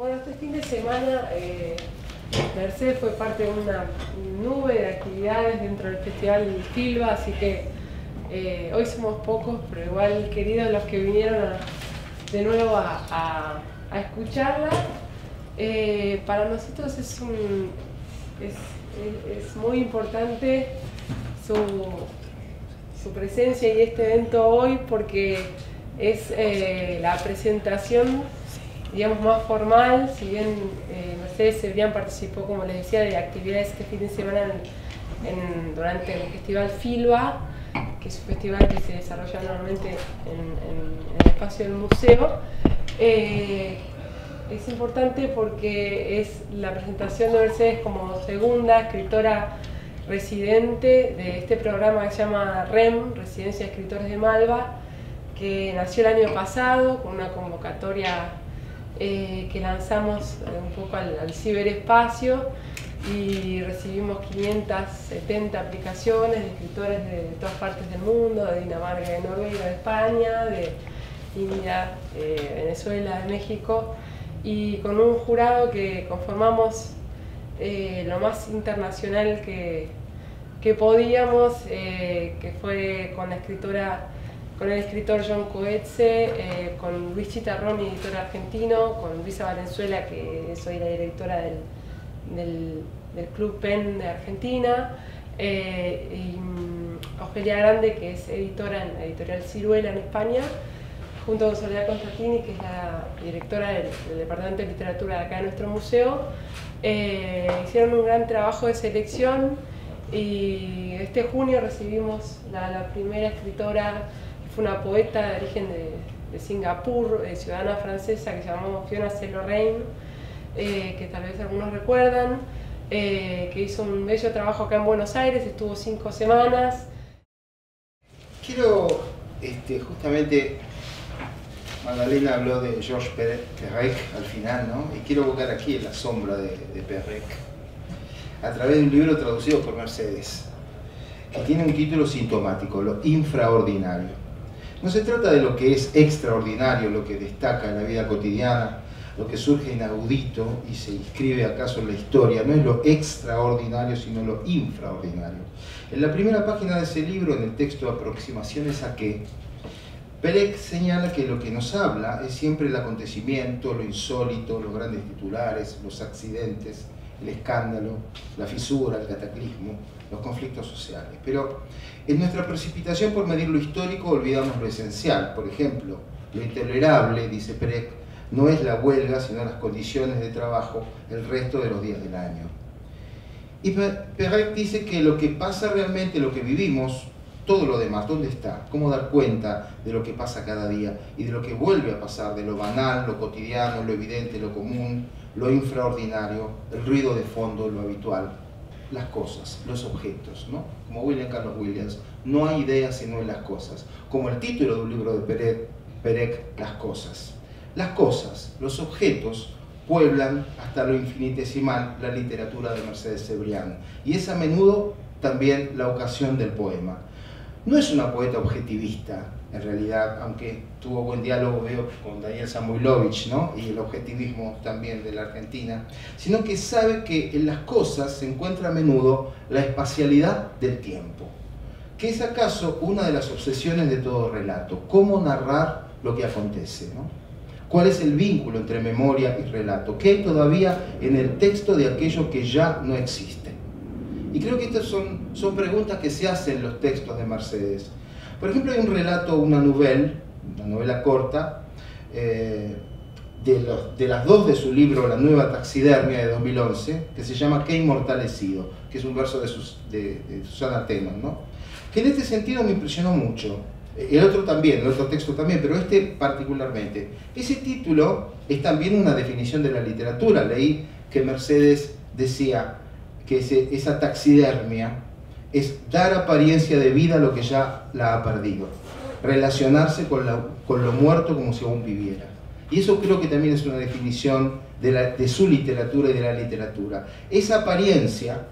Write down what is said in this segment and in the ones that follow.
Bueno, este fin de semana eh, fue parte de una nube de actividades dentro del Festival Filba, así que eh, hoy somos pocos, pero igual queridos los que vinieron de nuevo a, escucharla. Eh, para nosotros es, muy importante su, su, presencia y este evento hoy porque es la presentación digamos, más formal, si bien eh, Mercedes Cebrián participó, como les decía, de actividades este fin de semana durante el Festival Filba, que es un festival que se desarrolla normalmente en, el espacio del museo. Eh, es importante porque es la presentación de Mercedes como segunda escritora residente de este programa que se llama REM, Residencia de Escritores de Malva, que nació el año pasado con una convocatoria eh, que lanzamos eh, un poco al, ciberespacio y recibimos 570 aplicaciones de escritores de todas partes del mundo, de Dinamarca, de Noruega, de España, de India, de Venezuela, de México, y con un jurado que conformamos eh, lo más internacional que, que podíamos, que fue con la escritora con el escritor John Coetze, eh, con Luis Chitarrón, editor argentino, con Luisa Valenzuela, que soy la directora del, Club PEN de Argentina, eh, y mm, Grande, que es editora en la editorial Ciruela en España, junto con Soledad Constantini, que es la directora del, Departamento de Literatura de acá de nuestro museo, eh, hicieron un gran trabajo de selección y este junio recibimos la primera escritora fue una poeta de origen de, Singapur, de ciudadana francesa que se llamaba Fiona Celorain, eh, que tal vez algunos recuerdan, eh, que hizo un bello trabajo acá en Buenos Aires, estuvo cinco semanas. Quiero, este, justamente, Magdalena habló de Georges Perec al final, ¿no? Y quiero buscar aquí la sombra de, de Perec, a través de un libro traducido por Mercedes, que tiene un título sintomático, Lo infraordinario. No se trata de lo que es extraordinario, lo que destaca en la vida cotidiana, lo que surge inaudito y se inscribe acaso en la historia. No es lo extraordinario, sino lo infraordinario. En la primera página de ese libro, en el texto Aproximaciones a qué, Perec señala que lo que nos habla es siempre el acontecimiento, lo insólito, los grandes titulares, los accidentes, el escándalo, la fisura, el cataclismo, los conflictos sociales. Pero en nuestra precipitación por medir lo histórico olvidamos lo esencial. Por ejemplo, lo intolerable, dice Perec, no es la huelga, sino las condiciones de trabajo el resto de los días del año. Y Perec dice que lo que pasa realmente, lo que vivimos, todo lo demás, ¿dónde está? ¿Cómo dar cuenta de lo que pasa cada día y de lo que vuelve a pasar, de lo banal, lo cotidiano, lo evidente, lo común, lo infraordinario, el ruido de fondo, lo habitual? Las cosas, los objetos, ¿no? Como William Carlos Williams, no hay ideas sino en las cosas. Como el título de un libro de Perec, Perec Las cosas. Las cosas, los objetos, pueblan hasta lo infinitesimal la literatura de Mercedes Cebrián. Y es a menudo también la ocasión del poema. No es una poeta objetivista, en realidad, aunque tuvo buen diálogo, veo, con Daniel Samuilovich, ¿no? y el objetivismo también de la Argentina, sino que sabe que en las cosas se encuentra a menudo la espacialidad del tiempo, que es acaso una de las obsesiones de todo relato, cómo narrar lo que acontece, ¿no? ¿Cuál es el vínculo entre memoria y relato? ¿Qué hay todavía en el texto de aquello que ya no existe? Y creo que estas son, son preguntas que se hacen en los textos de Mercedes. Por ejemplo, hay un relato, una novela, una novela corta, eh, de, las dos de su libro La nueva taxidermia de 2011, que se llama Qué inmortalecido, que es un verso de, Susana Tenon, ¿no? que en este sentido me impresionó mucho. El otro también, el otro texto también, pero este particularmente. Ese título es también una definición de la literatura. Leí que Mercedes decía que esa taxidermia es dar apariencia de vida a lo que ya la ha perdido, relacionarse con, lo muerto como si aún viviera. Y eso creo que también es una definición de, su literatura y de la literatura. Esa apariencia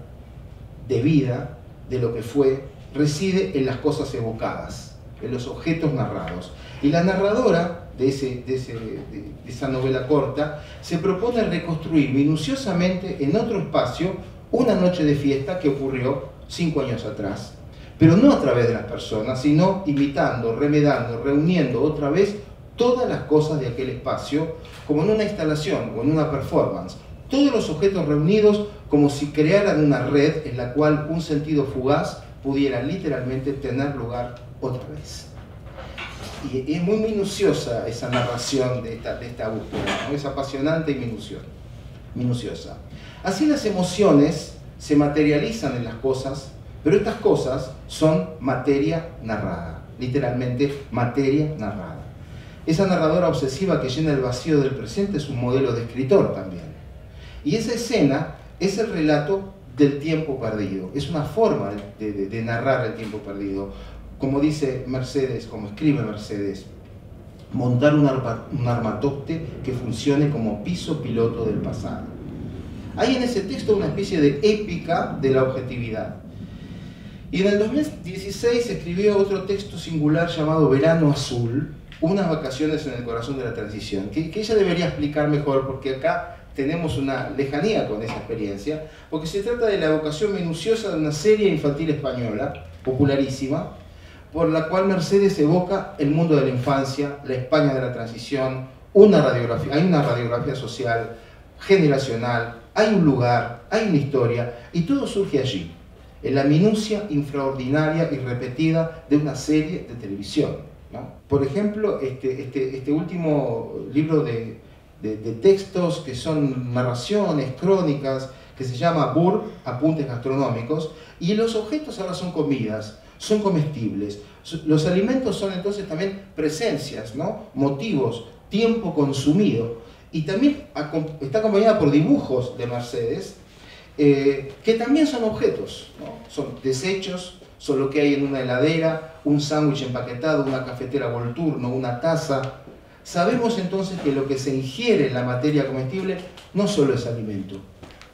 de vida, de lo que fue, reside en las cosas evocadas, en los objetos narrados. Y la narradora de, ese, de, esa novela corta, se propone reconstruir minuciosamente en otro espacio una noche de fiesta que ocurrió cinco años atrás. Pero no a través de las personas, sino imitando, remedando, reuniendo otra vez todas las cosas de aquel espacio, como en una instalación o en una performance. Todos los objetos reunidos como si crearan una red en la cual un sentido fugaz pudiera literalmente tener lugar otra vez. Y es muy minuciosa esa narración de esta, de esta búsqueda, es apasionante y minuciosa. Así las emociones se materializan en las cosas, pero estas cosas son materia narrada, literalmente materia narrada. Esa narradora obsesiva que llena el vacío del presente es un modelo de escritor también. Y esa escena es el relato del tiempo perdido, es una forma de, narrar el tiempo perdido. Como dice Mercedes, como escribe Mercedes, montar un, un armatoste que funcione como piso piloto del pasado. Hay en ese texto una especie de épica de la objetividad. Y en el 2016 escribió otro texto singular llamado Verano Azul, unas vacaciones en el corazón de la transición, que, ella debería explicar mejor porque acá tenemos una lejanía con esa experiencia, porque se trata de la evocación minuciosa de una serie infantil española, popularísima, por la cual Mercedes evoca el mundo de la infancia, la España de la transición, una radiografía, hay una radiografía social, generacional, hay un lugar, hay una historia, y todo surge allí, en la minucia infraordinaria y repetida de una serie de televisión. Por ejemplo, este, este, este último libro de, de, textos que son narraciones, crónicas, que se llama Burr, Apuntes Gastronómicos, y los objetos ahora son comidas, son comestibles. Los alimentos son entonces también presencias, ¿no? motivos, tiempo consumido y también está acompañada por dibujos de Mercedes, eh, que también son objetos, son desechos, son lo que hay en una heladera, un sándwich empaquetado, una cafetera Volturno, una taza. Sabemos entonces que lo que se ingiere en la materia comestible no solo es alimento,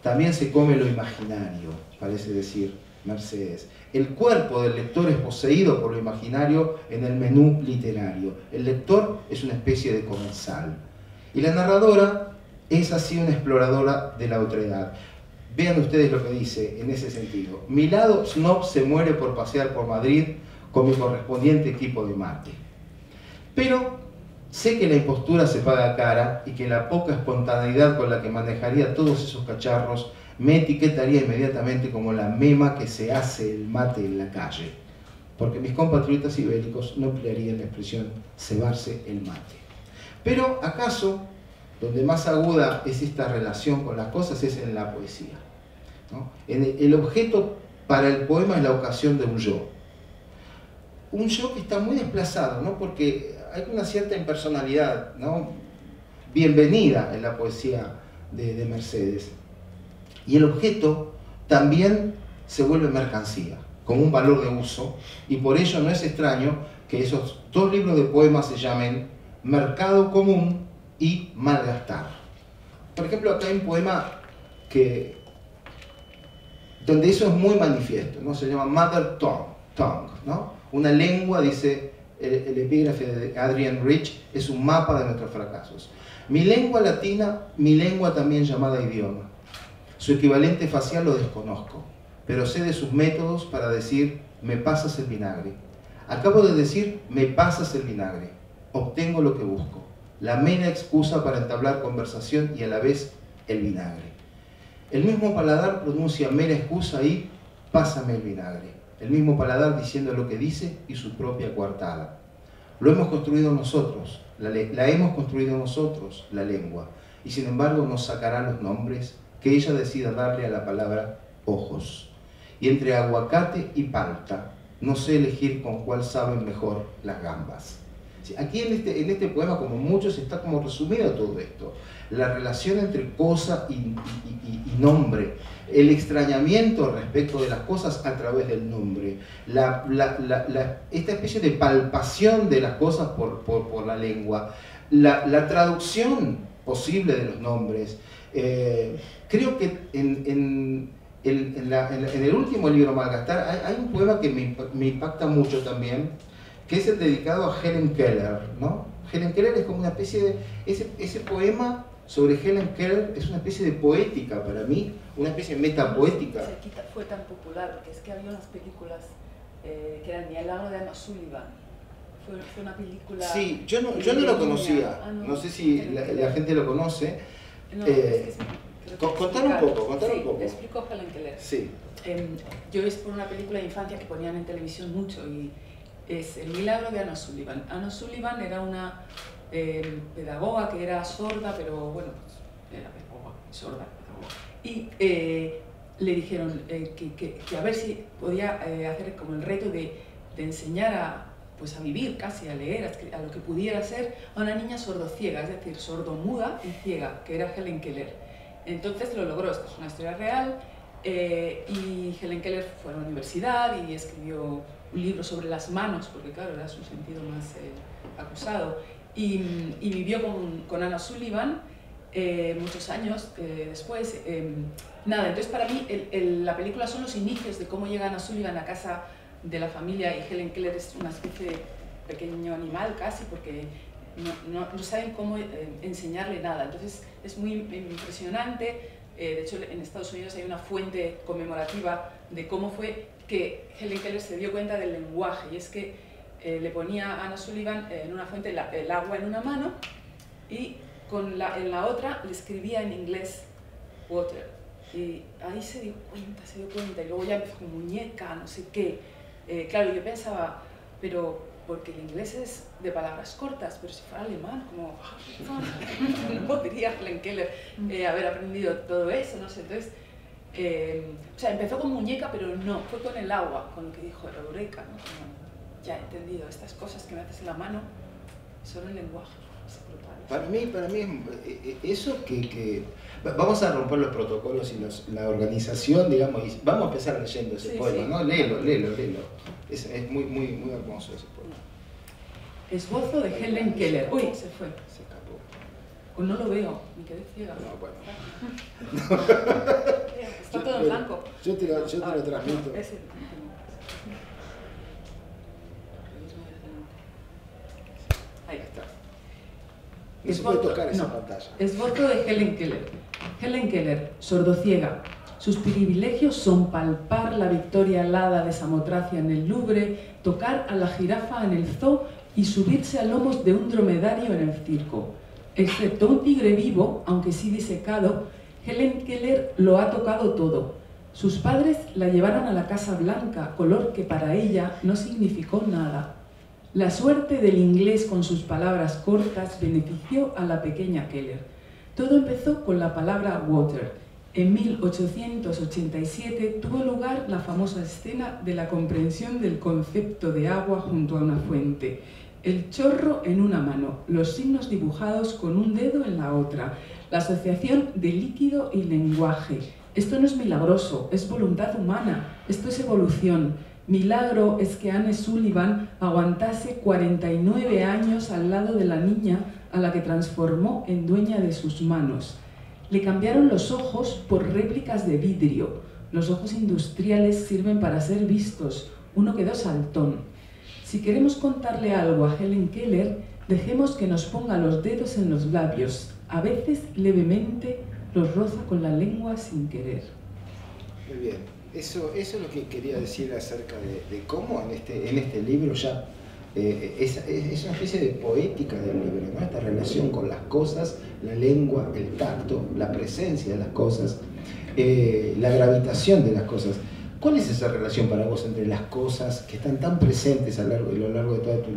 también se come lo imaginario, parece decir Mercedes. El cuerpo del lector es poseído por lo imaginario en el menú literario. El lector es una especie de comensal. Y la narradora es así una exploradora de la otredad. Vean ustedes lo que dice en ese sentido. Mi lado snob se muere por pasear por Madrid con mi correspondiente equipo de mate. Pero sé que la impostura se paga cara y que la poca espontaneidad con la que manejaría todos esos cacharros me etiquetaría inmediatamente como la mema que se hace el mate en la calle. Porque mis compatriotas ibéricos no emplearían la expresión cebarse el mate. Pero acaso, donde más aguda es esta relación con las cosas es en la poesía. el, objeto para el poema es la ocasión de un yo. Un yo que está muy desplazado, ¿no? porque hay una cierta impersonalidad ¿no? bienvenida en la poesía de, de Mercedes. Y el objeto también se vuelve mercancía, con un valor de uso, y por ello no es extraño que esos dos libros de poemas se llamen mercado común y malgastar. Por ejemplo, acá hay un poema que, donde eso es muy manifiesto, ¿no? se llama Mother Tongue, ¿no? una lengua, dice el, epígrafe de Adrian Rich, es un mapa de nuestros fracasos. Mi lengua latina, mi lengua también llamada idioma. Su equivalente facial lo desconozco, pero sé de sus métodos para decir, me pasas el vinagre. Acabo de decir, me pasas el vinagre obtengo lo que busco, la mera excusa para entablar conversación y a la vez el vinagre. El mismo paladar pronuncia mera excusa y pásame el vinagre. El mismo paladar diciendo lo que dice y su propia coartada. Lo hemos construido nosotros, la, la hemos construido nosotros, la lengua, y sin embargo nos sacará los nombres que ella decida darle a la palabra ojos. Y entre aguacate y palta, no sé elegir con cuál saben mejor las gambas. Aquí en este, en este poema, como muchos, está como resumido todo esto. La relación entre cosa y, nombre, el extrañamiento respecto de las cosas a través del nombre, esta especie de palpación de las cosas por, la lengua, la, traducción posible de los nombres. Eh, creo que en, el último libro, Malgastar, hay, un poema que me, me impacta mucho también, que es el dedicado a Helen Keller, ¿no? Helen Keller es como una especie de... Ese, ese poema sobre Helen Keller es una especie de poética para mí, una especie de metapoética. Fue tan popular porque es que había unas películas eh, que eran El lago de Anna Sullivan. Fue, fue, una película... Sí, yo no, yo no lo conocía, ah, no. sé si la, gente lo conoce. No, eh, es contar un poco, contar sí, un poco. explico Helen Keller. Sí. Eh, yo es por una película de infancia que ponían en televisión mucho y es El milagro de Anna Sullivan. Anna Sullivan era una eh, pedagoga que era sorda, pero bueno, era pedagoga, sorda, pedagoga. Y eh, le dijeron eh, que, que, a ver si podía hacer como el reto de, de, enseñar a, pues a vivir casi, a leer, a, lo que pudiera ser a una niña sordociega, es decir, sordomuda y ciega, que era Helen Keller. Entonces lo logró, esta es una historia real, y Helen Keller fue a la universidad y escribió un libro sobre las manos, porque claro, era su sentido más acusado, y, vivió con, con, Anna Sullivan eh, muchos años eh, después. Em, nada, entonces para mí la película son los inicios de cómo llega Anna Sullivan a casa de la familia y Helen Keller es una especie de pequeño animal casi porque no, no, no saben cómo eh, enseñarle nada. Entonces es muy impresionante. De hecho, en Estados Unidos hay una fuente conmemorativa de cómo fue que Helen Keller se dio cuenta del lenguaje y es que eh, le ponía a Ana Sullivan en una fuente el agua en una mano y con la, en la otra le escribía en inglés water. Y ahí se dio cuenta, se dio cuenta, y luego ya empezó con muñeca, no sé qué. Eh, claro, yo pensaba, pero porque el inglés es de palabras cortas, pero si fuera alemán, como no podría Helen Keller eh, haber aprendido todo eso, no sé. Entonces, o sea, empezó con muñeca, pero no, fue con el agua, con lo que dijo Eureka, ¿no? ya he entendido, estas cosas que me haces en la mano son el lenguaje. Para mí, para mí, eh, eh, eso que, que, Vamos a romper los protocolos y los, la organización, digamos, y vamos a empezar leyendo ese poema, ¿no? Léelo, léelo, léelo. Es, es, muy, muy, muy hermoso ese poema. Esbozo de Helen Keller. Uy, se fue. Se escapó. Pues no lo veo, me quedé ciega. No, bueno. Está todo en blanco. Yo te lo, yo te lo ah, transmito. Ahí está. No se puede tocar esa pantalla. Esbozo de Helen Keller. Helen Keller, sordociega. Sus privilegios son palpar la victoria alada de Samotracia en el Louvre, tocar a la jirafa en el zoo y subirse a lomos de un dromedario en el circo. Excepto un tigre vivo, aunque sí disecado, Helen Keller lo ha tocado todo. Sus padres la llevaron a la Casa Blanca, color que para ella no significó nada. La suerte del inglés con sus palabras cortas benefició a la pequeña Keller. Todo empezó con la palabra water. En 1887 tuvo lugar la famosa escena de la comprensión del concepto de agua junto a una fuente. El chorro en una mano, los signos dibujados con un dedo en la otra, la asociación de líquido y lenguaje. Esto no es milagroso, es voluntad humana, esto es evolución. Milagro es que Anne Sullivan aguantase 49 años al lado de la niña a la que transformó en dueña de sus manos. Le cambiaron los ojos por réplicas de vidrio. Los ojos industriales sirven para ser vistos. Uno quedó saltón. Si queremos contarle algo a Helen Keller, dejemos que nos ponga los dedos en los labios. A veces levemente los roza con la lengua sin querer. Muy bien. Eso, eso es lo que quería decir acerca de, cómo en este, en este libro ya eh, es, una especie de poética del libro, ¿no? esta relación con las cosas, la lengua, el tacto, la presencia de las cosas, eh, la gravitación de las cosas. ¿Cuál es esa relación para vos entre las cosas que están tan presentes a lo largo, de toda tu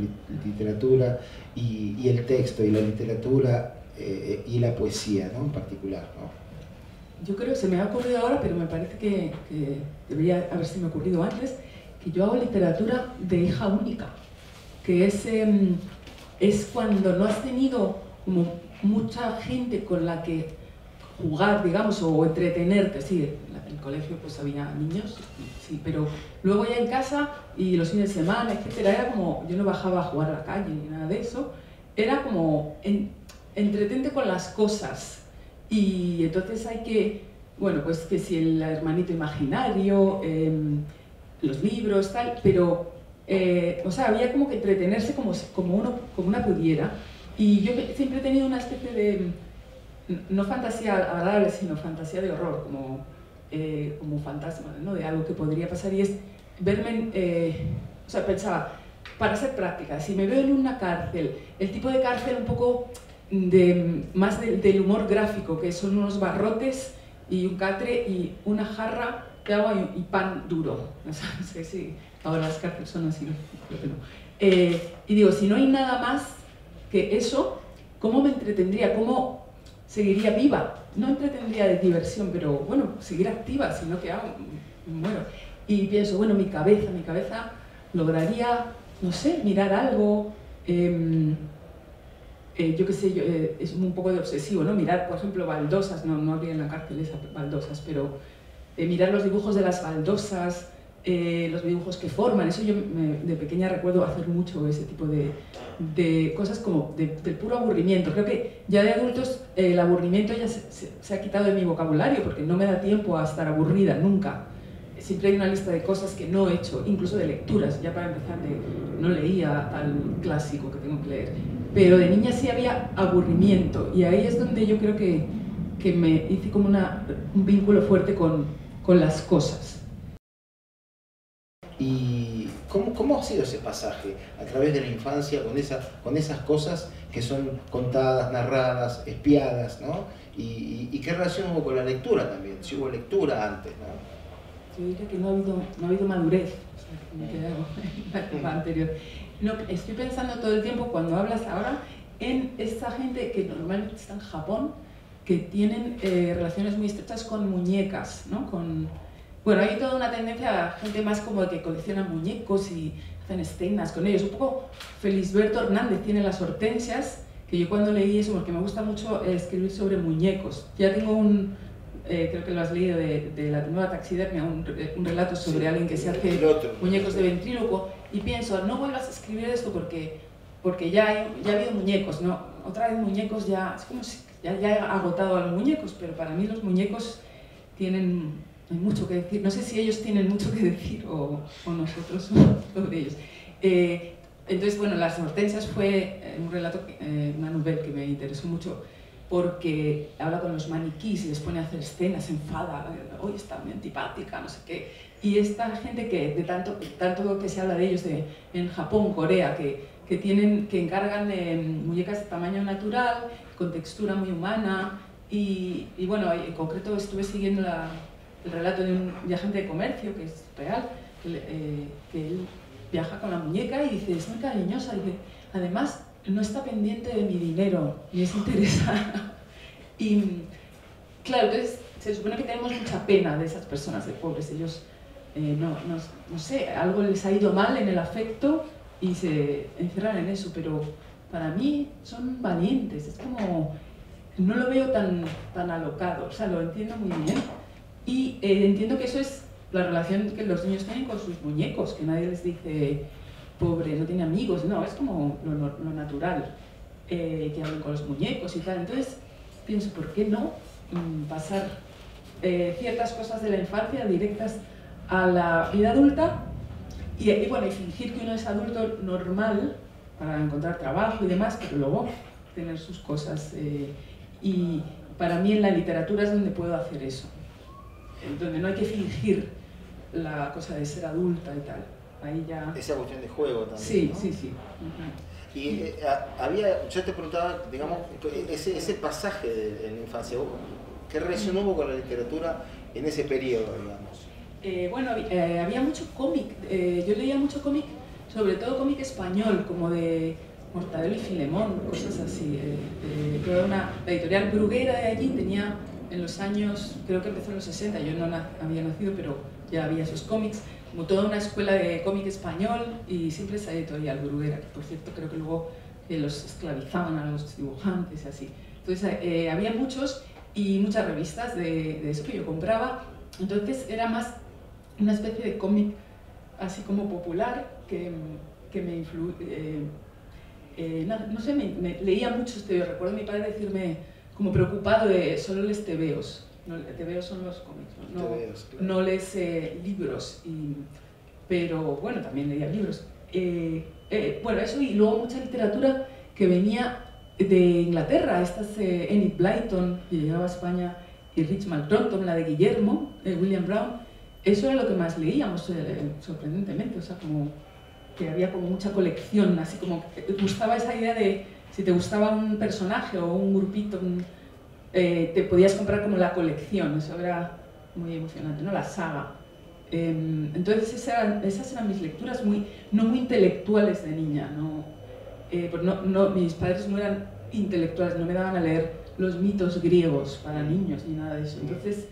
literatura y, el texto y la literatura eh, y la poesía ¿no? en particular? yo creo, se me ha ocurrido ahora, pero me parece que, debería haberse me ocurrido antes, que yo hago literatura de hija única, que es, em, es cuando no has tenido como mucha gente con la que jugar, digamos, o entretenerte, sí, el colegio pues había niños, sí, pero luego ya en casa y los fines de semana, etcétera, era como, yo no bajaba a jugar a la calle ni nada de eso, era como entretente con las cosas, y entonces hay que, bueno, pues que si el hermanito imaginario, em, los libros, tal, pero, eh, o sea, había como que entretenerse como, como, uno, como una pudiera. Y yo siempre he tenido una especie de, no fantasía agradable, sino fantasía de horror, como, eh, como fantasma, de algo que podría pasar. Y es verme, eh, o sea, pensaba, para ser práctica, si me veo en una cárcel, el tipo de cárcel un poco de, más del humor gráfico, que son unos barrotes y un catre y una jarra de agua y, pan duro. No sé si ahora las cárceles son así, creo que no. Eh, y digo, si no hay nada más que eso, ¿cómo me entretendría? ¿Cómo seguiría viva? No entretendría de diversión, pero bueno, seguir activa, sino que hago, bueno. Y pienso, bueno, mi cabeza, mi cabeza lograría, no sé, mirar algo. Em, eh, yo qué sé, yo, eh, es un poco de obsesivo, ¿no? Mirar, por ejemplo, baldosas, no, no habría en la cárcel esas baldosas, pero mirar los dibujos de las baldosas, eh, los dibujos que forman. Eso yo de pequeña recuerdo hacer mucho ese tipo de, de cosas como de, del puro aburrimiento. Creo que ya de adultos el aburrimiento ya se, se, ha quitado de mi vocabulario porque no me da tiempo a estar aburrida nunca. Siempre hay una lista de cosas que no he hecho, incluso de lecturas. Ya para empezar, de, no leía tal clásico que tengo que leer. Pero de niña sí había aburrimiento y ahí es donde yo creo que, que me hice como una, un vínculo fuerte con, con las cosas ¿Y cómo, cómo, ha sido ese pasaje a través de la infancia con, esa, con esas cosas que son contadas, narradas, espiadas, ¿no? Y, y, qué relación hubo con la lectura también? Si hubo lectura antes, ¿no? Yo diría que no ha habido, no ha habido madurez, o sea, me en la etapa anterior. No, estoy pensando todo el tiempo, cuando hablas ahora, en esta gente que normalmente está en Japón, que tienen eh, relaciones muy estrechas con muñecas, ¿no? Con, bueno, hay toda una tendencia a gente más como que colecciona muñecos y hacen escenas con ellos. Un poco Felisberto Hernández tiene las hortensias, que yo cuando leí eso, porque me gusta mucho escribir sobre muñecos. Ya tengo un, eh, creo que lo has leído, de, de la nueva taxidermia, un, un relato sobre alguien que se hace muñecos de ventríloco, y pienso, no vuelvas a escribir esto porque, porque ya, hay, ya ha habido muñecos, ¿no? Otra vez muñecos ya, es como si ya, ya he agotado a los muñecos, pero para mí los muñecos tienen hay mucho que decir. No sé si ellos tienen mucho que decir o, o nosotros sobre ellos. Eh, entonces, bueno, Las Hortensias fue eh, un relato, eh, una novela que me interesó mucho porque habla con los maniquís les pone a hacer escenas, enfada, hoy está muy antipática, no sé qué. Y esta gente que, de tanto, tanto que se habla de ellos de, en Japón, Corea, que, que, tienen, que encargan muñecas de tamaño natural, con textura muy humana, y, y bueno, en concreto estuve siguiendo la, el relato de un viajante de comercio, que es real, que, eh, él viaja con la muñeca y dice, es muy cariñosa, dice, además no está pendiente de mi dinero, ni es interesada. y claro, entonces se supone que tenemos mucha pena de esas personas, de pobres, ellos, eh, no, no, no, sé, algo les ha ido mal en el afecto y se encierran en eso, pero para mí son valientes, es como, no lo veo tan, tan alocado, o sea, lo entiendo muy bien y eh, entiendo que eso es la relación que los niños tienen con sus muñecos, que nadie les dice, pobre, no tiene amigos, no, es como lo, natural, eh, que hablen con los muñecos y tal. Entonces pienso, ¿por qué no mm, pasar eh, ciertas cosas de la infancia directas a la vida adulta y, y, bueno, y fingir que uno es adulto normal para encontrar trabajo y demás, pero luego tener sus cosas. y para mí en la literatura es donde puedo hacer eso donde no hay que fingir la cosa de ser adulta y tal. Ahí ya... Esa cuestión de juego también. Sí, sí, sí. Y eh, había, yo te preguntaba, digamos, ese, ese pasaje de, en la infancia, ¿qué relación hubo con la literatura en ese periodo, digamos? Eh, bueno, eh, había mucho cómic, yo leía mucho cómic, sobre todo cómic español, como de Mortadelo y Filemón, cosas así. toda una, la editorial Bruguera de allí tenía en los años, creo que empezó en los 60, yo no había nacido, pero ya había esos cómics, como toda una escuela de cómic español y siempre esa editorial Bruguera, que por cierto creo que luego eh, los esclavizaban a los dibujantes y así. Entonces eh, había muchos y muchas revistas de, de, eso que yo compraba, entonces era más una especie de cómic así como popular que, que me influía, eh, no, no, sé, me, leía mucho, este, recuerdo a mi padre decirme, como preocupado de solo les tebeos. No, tebeos son los cómics, no, no, lees eh, libros, y, pero bueno, también leía libros. Eh, eh, bueno, eso y luego mucha literatura que venía de Inglaterra, estas eh, Enid Blyton, que llegaba a España, y Richmond Thornton, la de Guillermo, William Brown, eso era lo que más leíamos, eh, sorprendentemente, o sea, como que había como mucha colección, así como que gustaba esa idea de si te gustaba un personaje o un grupito, eh, te podías comprar como la colección, eso era muy emocionante, ¿no? La saga. Em, entonces esas eran, mis lecturas muy, no muy intelectuales de niña, no, eh, no, mis padres no eran intelectuales, no me daban a leer los mitos griegos para niños ni nada de eso. Entonces,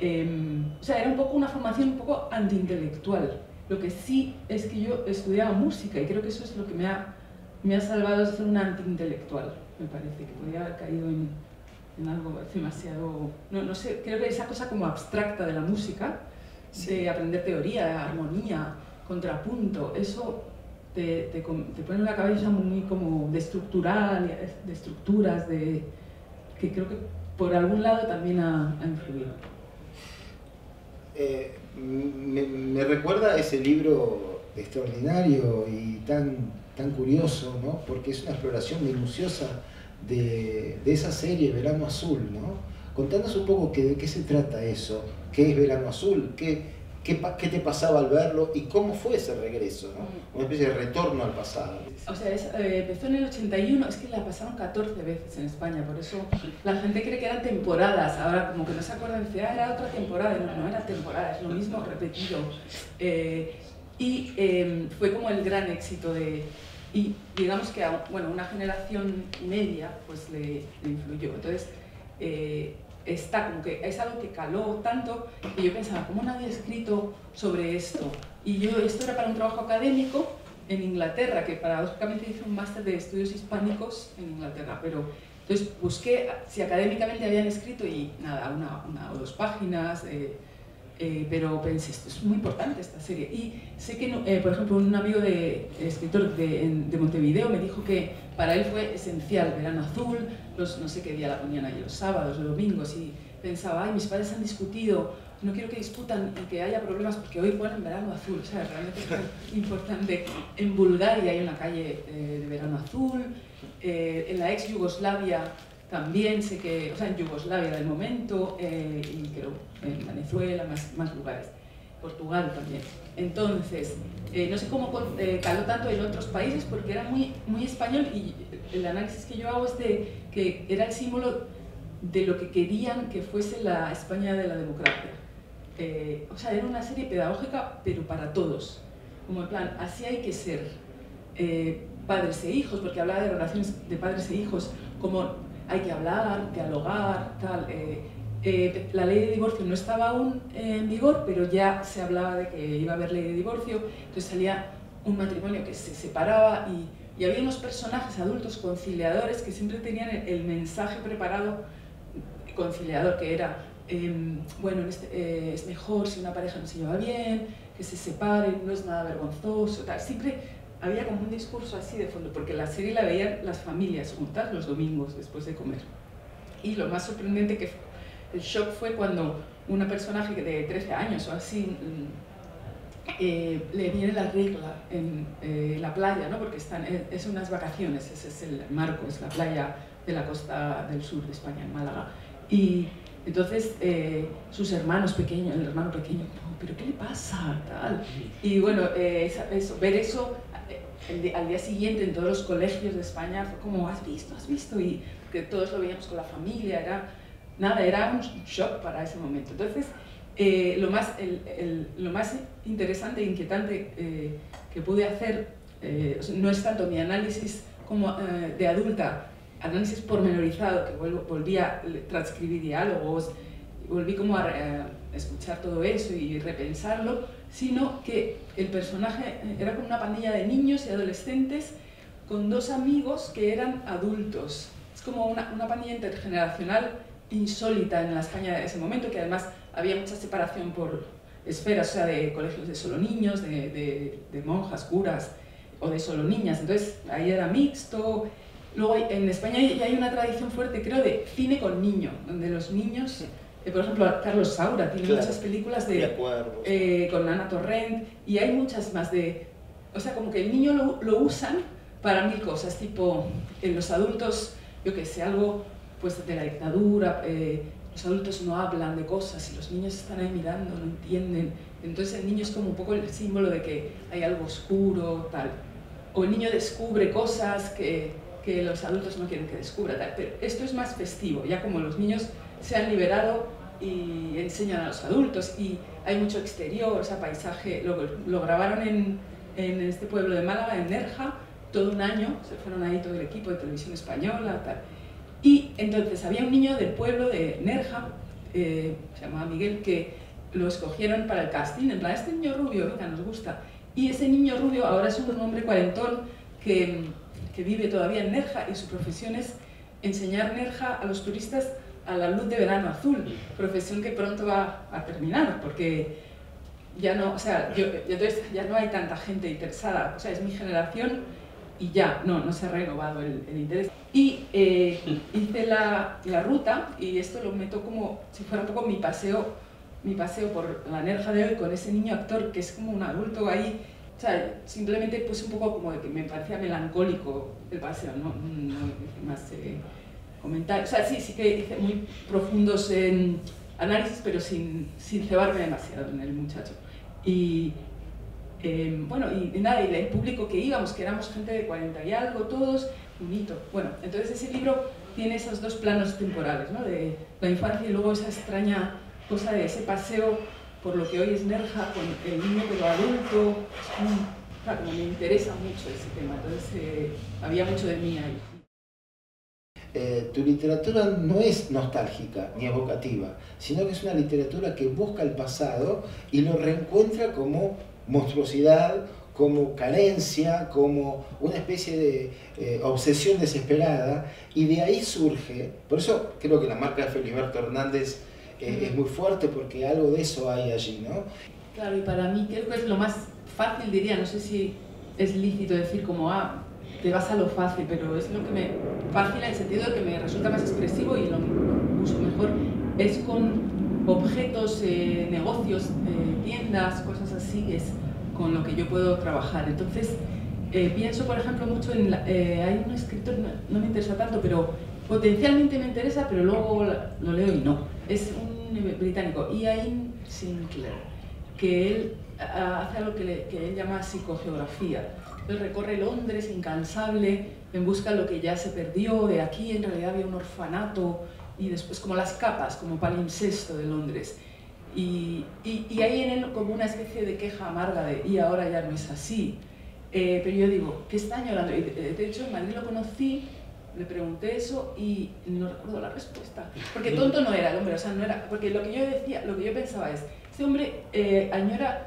em, o sea, era un poco una formación un poco antiintelectual. Lo que sí es que yo estudiaba música y creo que eso es lo que me ha, me ha salvado de ser una antiintelectual, me parece, que podría haber caído en, en algo demasiado... No, no, sé, creo que esa cosa como abstracta de la música, de aprender teoría, armonía, contrapunto, eso te, te, te pone en la cabeza muy como de estructural, de estructuras, de, que creo que por algún lado también ha, ha influido. Eh, me, me, recuerda ese libro extraordinario y tan, tan curioso, ¿no? porque es una exploración minuciosa de, de esa serie Verano Azul. ¿no? Contanos un poco que, de qué se trata eso, qué es Verano Azul, qué, ¿Qué, ¿Qué, te pasaba al verlo y cómo fue ese regreso? ¿no? Mm. Una especie de retorno al pasado. O sea, es, eh, empezó en el 81, es que la pasaron 14 veces en España, por eso la gente cree que eran temporadas, ahora como que no se acuerdan, dice, ah, era otra temporada, no, no era temporada, es lo mismo repetido. Eh, y eh, fue como el gran éxito de... Y digamos que a bueno, una generación media pues le, le influyó. Entonces, eh, está como que es algo que caló tanto que yo pensaba, ¿cómo nadie ha escrito sobre esto? Y yo, esto era para un trabajo académico en Inglaterra, que paradójicamente hice un máster de estudios hispánicos en Inglaterra, pero entonces busqué si académicamente habían escrito y nada, una, una o dos páginas, eh, eh, pero pensé, esto es muy importante esta serie. Y sé que, eh, por ejemplo, un amigo de, escritor de, de, Montevideo me dijo que para él fue esencial Verano Azul, los, no sé qué día la ponían ahí, los sábados, los domingos, y pensaba, ay, mis padres han discutido, no quiero que disputan y que haya problemas porque hoy ponen Verano Azul, o sea, realmente es importante. En Bulgaria hay una calle eh, de Verano Azul, en la ex Yugoslavia también sé que, o sea, en Yugoslavia del momento, eh, y creo en Venezuela, más, lugares, Portugal también. Entonces, eh, no sé cómo eh, caló tanto en otros países porque era muy, muy español y el análisis que yo hago es de que era el símbolo de lo que querían que fuese la España de la democracia. o sea, era una serie pedagógica, pero para todos. Como en plan, así hay que ser. padres e hijos, porque hablaba de relaciones de padres e hijos, como hay que hablar, dialogar, tal. Eh, eh, la ley de divorcio no estaba aún en vigor, pero ya se hablaba de que iba a haber ley de divorcio, entonces salía un matrimonio que se separaba y, y había unos personajes adultos conciliadores que siempre tenían el, mensaje preparado conciliador, que era, em, bueno, este, eh, es mejor si una pareja no se lleva bien, que se separen, no es nada vergonzoso, tal. Siempre había como un discurso así de fondo, porque la serie la veían las familias juntas los domingos después de comer. Y lo más sorprendente que el shock fue cuando una personaje de 13 años o así mm, eh, le viene la regla en eh, la playa, ¿no? porque están, eh, es unas vacaciones, ese es el marco, es la playa de la costa del sur de España, en Málaga. Y entonces sus hermanos pequeños, el hermano pequeño, ¿pero qué le pasa? Tal. Y bueno, eso, ver eso al día siguiente en todos los colegios de España fue como, has visto, has visto, y que todos lo veíamos con la familia, era, nada, era un shock para ese momento. Entonces, eh, lo, más, el, el, lo más interesante e inquietante eh, que pude hacer eh, no es tanto mi análisis como de adulta, análisis pormenorizado, que vuelvo, volví a transcribir diálogos, volví como a escuchar todo eso y repensarlo, sino que el personaje era como una pandilla de niños y adolescentes con dos amigos que eran adultos. Es como una, una pandilla intergeneracional insólita en la España de ese momento, que además había mucha separación por esferas, o sea, de colegios de solo niños, de, de, de monjas, curas o de solo niñas. Entonces ahí era mixto. Luego en España ya hay una tradición fuerte, creo, de cine con niño, donde los niños por ejemplo, Carlos Saura tiene muchas películas de, eh, con Ana Torrent y hay muchas más de... O sea, como que el niño lo, lo usan para mil cosas, tipo en los adultos yo que sé, algo pues de la dictadura, eh, los adultos no hablan de cosas y los niños están ahí mirando, no entienden. Entonces el niño es como un poco el símbolo de que hay algo oscuro, tal. O el niño descubre cosas que, que los adultos no quieren que descubra, tal. Pero esto es más festivo, ya como los niños se han liberado y enseñan a los adultos y hay mucho exterior, o sea, paisaje, lo, grabaron en, en este pueblo de Málaga, en Nerja, todo un año, se fueron ahí todo el equipo de televisión española, tal. Y entonces había un niño del pueblo de Nerja, eh, se llamaba Miguel, que lo escogieron para el casting, en plan, este niño rubio, venga, nos gusta. Y ese niño rubio ahora es un hombre cuarentón que, que vive todavía en Nerja y su profesión es enseñar Nerja a los turistas a la luz de verano azul, profesión que pronto va a terminar, porque ya no, o sea, yo, entonces ya no hay tanta gente interesada, o sea, es mi generación y ya, no, no se ha renovado el, interés. Y eh, hice la, la, ruta y esto lo meto como si fuera un poco mi paseo, mi paseo por la Nerja de hoy con ese niño actor que es como un adulto ahí, o sea, simplemente pues un poco como de que me parecía melancólico el paseo, no, no más eh, comentarios, o sea, sí, sí que hice muy profundos en análisis, pero sin, sin cebarme demasiado en el muchacho. Y Em, bueno, y, nada, y el público que íbamos, que éramos gente de 40 y algo, todos, un hito. Bueno, entonces ese libro tiene esos dos planos temporales, ¿no? de la infancia y luego esa extraña cosa de ese paseo por lo que hoy es Nerja con el niño pero adulto. como me interesa mucho ese tema, entonces eh, había mucho de mí ahí. Eh, tu literatura no es nostálgica ni evocativa, sino que es una literatura que busca el pasado y lo reencuentra como monstruosidad, como carencia, como una especie de eh, obsesión desesperada, y de ahí surge, por eso creo que la marca de Feliberto Hernández eh, es muy fuerte, porque algo de eso hay allí, ¿no? Claro, y para mí creo que es lo más fácil, diría, no sé si es lícito decir como, ah, te vas a lo fácil, pero es lo que me fácil en el sentido de que me resulta más expresivo y lo uso mejor, es con objetos, eh, negocios, eh, tiendas, cosas así, es con lo que yo puedo trabajar. Entonces, eh, pienso, por ejemplo, mucho en... hay un escritor, no, me interesa tanto, pero potencialmente me interesa, pero luego lo leo y no. Es un británico, Ian Sinclair, que él hace algo que, que él llama psicogeografía. Él recorre Londres incansable en busca de lo que ya se perdió, de aquí en realidad había un orfanato, y después como las capas, como palimpsesto de Londres. Y, y, ahí en él como una especie de queja amarga de y ahora ya no es así. Eh, pero yo digo, ¿qué está añorando? de hecho, en Madrid lo conocí, le pregunté eso y no recuerdo la respuesta. Porque tonto no era el hombre, o sea, no era... Porque lo que yo decía, lo que yo pensaba es, este hombre eh, añora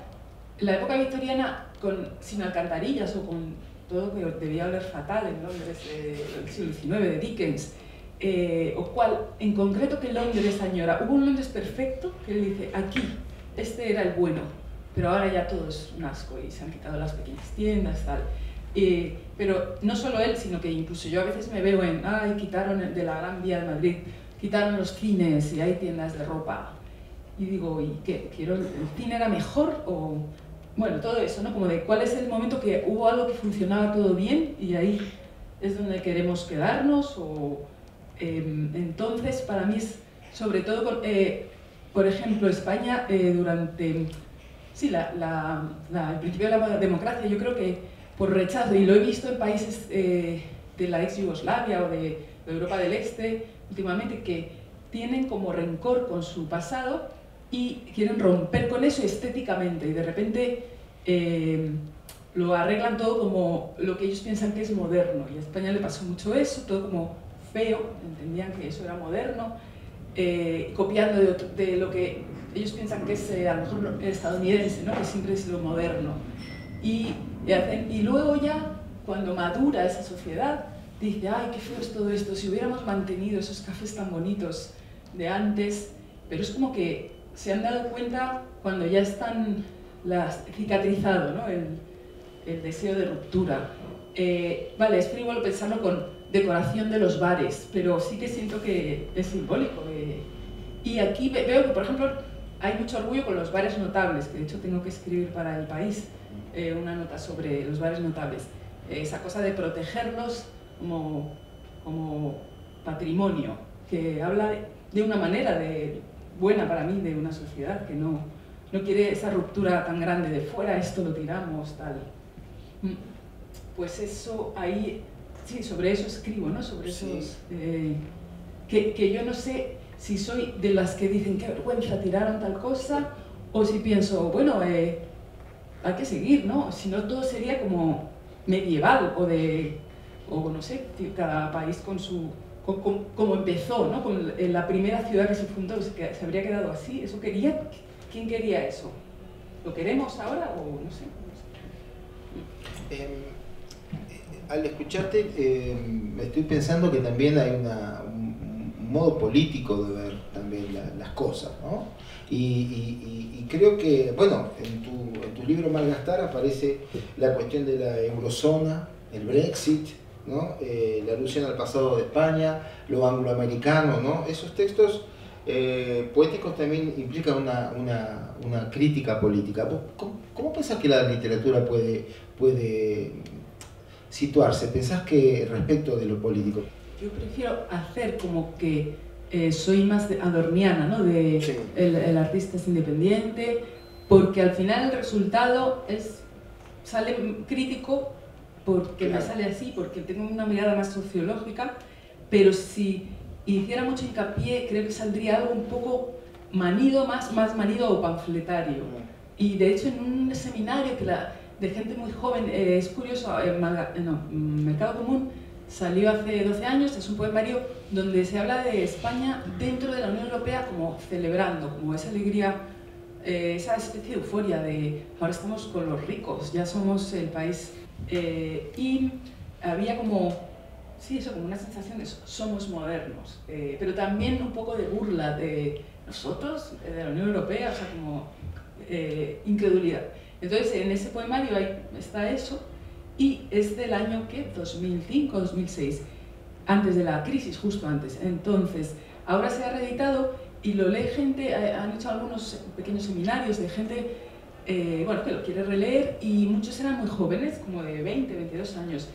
la época victoriana con, sin alcantarillas o con todo que debía oler fatal en Londres del siglo XIX, de Dickens. Eh, o cual en concreto que Londres añora. Hubo un Londres perfecto que le dice, aquí, este era el bueno, pero ahora ya todo es un asco y se han quitado las pequeñas tiendas, tal. Eh, pero no solo él, sino que incluso yo a veces me veo en, ay, quitaron de la Gran Vía de Madrid, quitaron los cines y hay tiendas de ropa. Y digo, ¿y qué? ¿Quiero, ¿El cine era mejor? O, bueno, todo eso, ¿no? Como de cuál es el momento que hubo algo que funcionaba todo bien y ahí es donde queremos quedarnos o, Em, entonces, para mí es, sobre todo, eh, por ejemplo, España eh, durante, sí, la, el principio de la democracia, yo creo que por rechazo, y lo he visto en países eh, de la ex Yugoslavia o de, Europa del Este últimamente, que tienen como rencor con su pasado y quieren romper con eso estéticamente y de repente lo arreglan todo como lo que ellos piensan que es moderno y a España le pasó mucho eso, todo como feo, entendían que eso era moderno, eh, copiando de, lo que ellos piensan que es eh, a lo mejor estadounidense, ¿no? que siempre es lo moderno. Y, y, luego ya, cuando madura esa sociedad, dice, ay, qué feo es todo esto, si hubiéramos mantenido esos cafés tan bonitos de antes, pero es como que se han dado cuenta cuando ya están las, cicatrizado ¿no? el, el deseo de ruptura. Eh, vale, es frívolo pensarlo con decoración de los bares, pero sí que siento que es simbólico. y aquí veo que, por ejemplo, hay mucho orgullo con los bares notables, que de hecho tengo que escribir para el país eh, una nota sobre los bares notables. esa cosa de protegerlos como, como patrimonio, que habla de una manera de, buena para mí de una sociedad que no, no quiere esa ruptura tan grande de fuera, esto lo tiramos, tal. Mm, pues eso, ahí, sí, sobre eso escribo, ¿no? Sobre esos... Eh, que, que yo no sé si soy de las que dicen, qué vergüenza, tiraron tal cosa, o si pienso, bueno, eh, hay que seguir, ¿no? Si no, todo sería como medieval o de, o no sé, cada país con su, como empezó, ¿no? Con la primera ciudad que se fundó, se, se habría quedado así. ¿Eso quería? ¿Quién quería eso? ¿Lo queremos ahora o no sé? Em, al escucharte, em, estoy pensando que también hay una, un, modo político de ver también las cosas, ¿no? Y, creo que, bueno, en tu, en tu libro Malgastar aparece la cuestión de la eurozona, el Brexit, ¿no? Eh, la alusión al pasado de España, lo angloamericano, ¿no? Esos textos eh, poéticos también implican una, una, una crítica política. ¿Cómo, ¿Cómo, pensás que la literatura puede, puede situarse? ¿Pensás que respecto de lo político? Yo prefiero hacer como que eh, soy más adorniana, ¿no? De el, el, artista es independiente, porque al final el resultado es sale crítico porque me sale así, porque tengo una mirada más sociológica, pero si hiciera mucho hincapié, creo que saldría algo un poco manido, más, más manido o panfletario. Y de hecho en un seminario que la, de gente muy joven, eh, es curioso, el no, Mercado Común salió hace 12 años, es un poemario donde se habla de España dentro de la Unión Europea como celebrando, como esa alegría, eh, esa especie de euforia de ahora estamos con los ricos, ya somos el país eh, y había como, sí, eso, como una sensación de somos modernos, eh, pero también un poco de burla de nosotros, eh, de la Unión Europea, o sea, como incredulidad. Entonces, en ese poemario ahí está eso, y es del año, ¿qué? 2005, 2006, antes de la crisis, justo antes. Entonces, ahora se ha reeditado y lo lee gente, han hecho algunos pequeños seminarios de gente eh, bueno, que lo quiere releer y muchos eran muy jóvenes, como de 20, 22 años,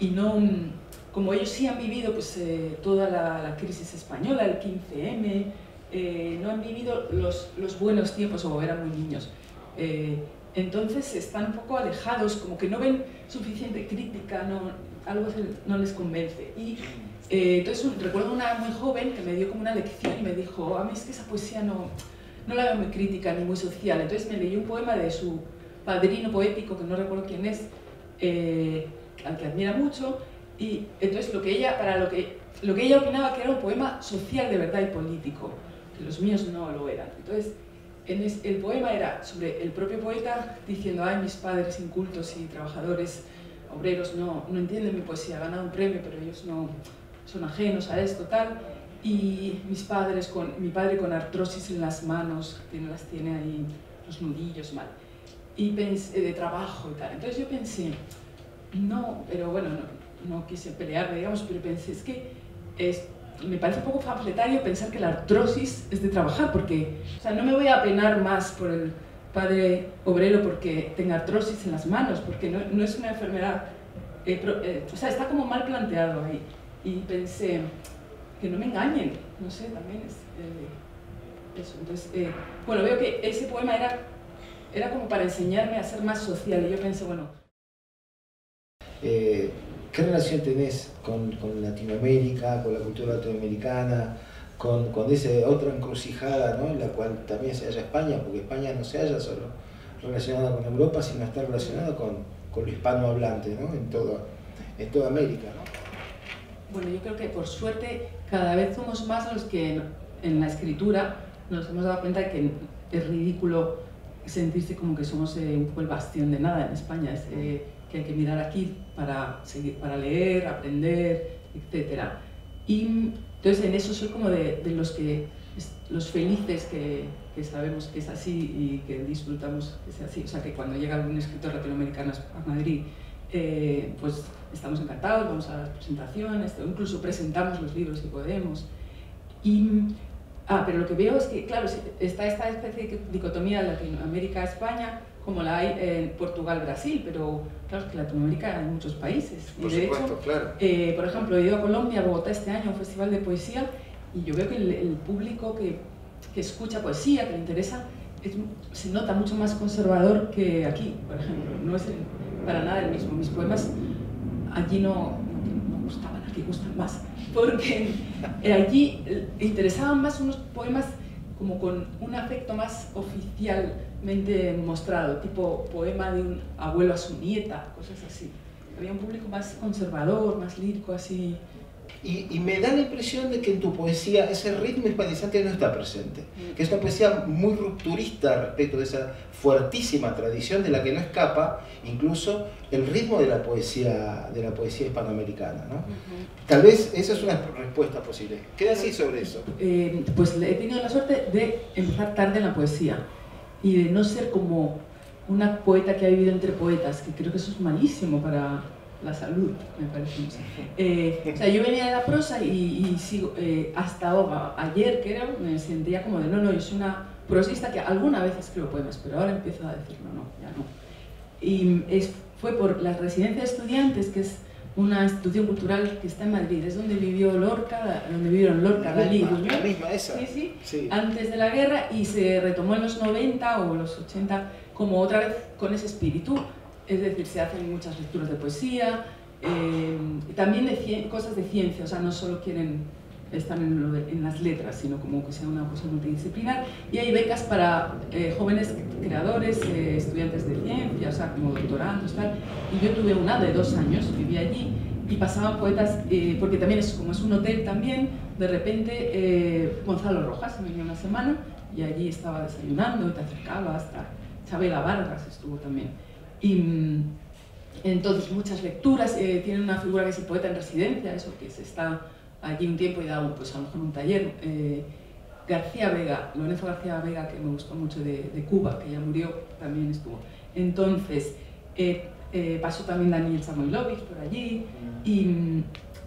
y no, mm, como ellos sí han vivido pues, eh, toda la, crisis española, el 15M, eh, no han vivido los, los, buenos tiempos o eran muy niños. entonces están un poco alejados, como que no ven suficiente crítica, no, algo no les convence. Y entonces recuerdo una muy joven que me dio como una lección y me dijo, a mí es que esa poesía no, no la veo muy crítica ni muy social. Entonces me leí un poema de su padrino poético, que no recuerdo quién es, eh, al que admira mucho, y entonces lo que ella, para lo que, lo que ella opinaba que era un poema social de verdad y político, que los míos no lo eran. Entonces, en el poema era sobre el propio poeta diciendo, ay, mis padres incultos y trabajadores, obreros, no, no entienden mi poesía, han ganado un premio, pero ellos no son ajenos a esto, tal y mis padres con, mi padre con artrosis en las manos, tiene, las tiene ahí los nudillos mal, y pensé, de trabajo y tal. Entonces yo pensé, no, pero bueno, no, no quise pelearme, digamos, pero pensé, es que es, me parece un poco fanfletario pensar que la artrosis es de trabajar, porque, o sea, no me voy a penar más por el padre obrero porque tenga artrosis en las manos, porque no, no es una enfermedad, eh, eh, o sea, está como mal planteado ahí. Y pensé, que no me engañen, no sé, también es eh, eso. Entonces, eh, bueno, veo que ese poema era, era como para enseñarme a ser más social y yo pensé, bueno... Eh, ¿Qué relación tenés con, con, Latinoamérica, con la cultura latinoamericana, con, con esa otra encrucijada ¿no? en la cual también se halla España, porque España no se halla solo relacionada con Europa, sino está relacionada con, con lo hispanohablante ¿no? en, toda, en toda América? ¿no? Bueno, yo creo que por suerte cada vez somos más los que en la escritura nos hemos dado cuenta de que es ridículo sentirse como que somos eh, un poco el bastión de nada en España, es eh, que hay que mirar aquí para, seguir, para leer, aprender, etc. Y entonces en eso soy como de, de los, que, los felices que, que, sabemos que es así y que disfrutamos que sea así. O sea, que cuando llega algún escritor latinoamericano a Madrid eh, pues estamos encantados, vamos a las presentaciones, incluso presentamos los libros si podemos. Y, ah, pero lo que veo es que, claro, está esta especie de dicotomía Latinoamérica-España como la hay en Portugal, Brasil, pero claro, es que Latinoamérica hay muchos países. Por y de supuesto, hecho, claro. eh, por ejemplo, he ido a Colombia, a Bogotá este año, a un festival de poesía, y yo veo que el, el público que, que, escucha poesía, que le interesa, es, se nota mucho más conservador que aquí, por ejemplo. No es el, para nada el mismo. Mis poemas allí no, no, no gustaban, aquí gustan más, porque allí interesaban más unos poemas como con un afecto más oficialmente mostrado, tipo poema de un abuelo a su nieta, cosas así. Había un público más conservador, más lírico, así. Y, y, me da la impresión de que en tu poesía ese ritmo hispanizante no está presente, que es una poesía muy rupturista respecto de esa fuertísima tradición de la que no escapa incluso el ritmo de la poesía, de la poesía hispanoamericana. ¿no? Uh -huh. Tal vez esa es una respuesta posible. ¿Qué decís sobre eso? Eh, pues he tenido la suerte de empezar tarde en la poesía y de no ser como una poeta que ha vivido entre poetas, que creo que eso es malísimo para la salud, me parece. Eh, o sea, yo venía de la prosa y, y sigo, eh, hasta ahora, ayer era, me sentía como de, no, no, yo soy una prosista que alguna vez escribo poemas, pero ahora empiezo a decir, no, no, ya no. Y es, fue por la residencia de estudiantes, que es una institución cultural que está en Madrid, es donde vivió Lorca, donde vivieron Lorca, la Dalí, misma, la misma esa. Sí, sí, sí, antes de la guerra y se retomó en los 90 o los 80 como otra vez con ese espíritu, es decir, se hacen muchas lecturas de poesía, eh, también de cosas de ciencia, o sea, no solo quieren estar en, las letras, sino como que sea una cosa multidisciplinar. Y hay becas para eh, jóvenes creadores, eh, estudiantes de ciencia, o sea, como doctorandos, tal. Y yo tuve una de dos años, viví allí, y pasaban poetas, eh, porque también es como es un hotel también, de repente Gonzalo Rojas venía una semana y allí estaba desayunando y te acercabas, hasta Chabela Vargas estuvo también. Y mm, entonces muchas lecturas, eh, tienen una figura que es el poeta en residencia, eso que se está allí un tiempo y da pues a lo mejor un taller. Eh, García Vega, Lorenzo García Vega, que me gustó mucho de, de Cuba, que ya murió, también estuvo. Entonces, eh, eh, pasó también Daniel Samoilovich por allí. Y,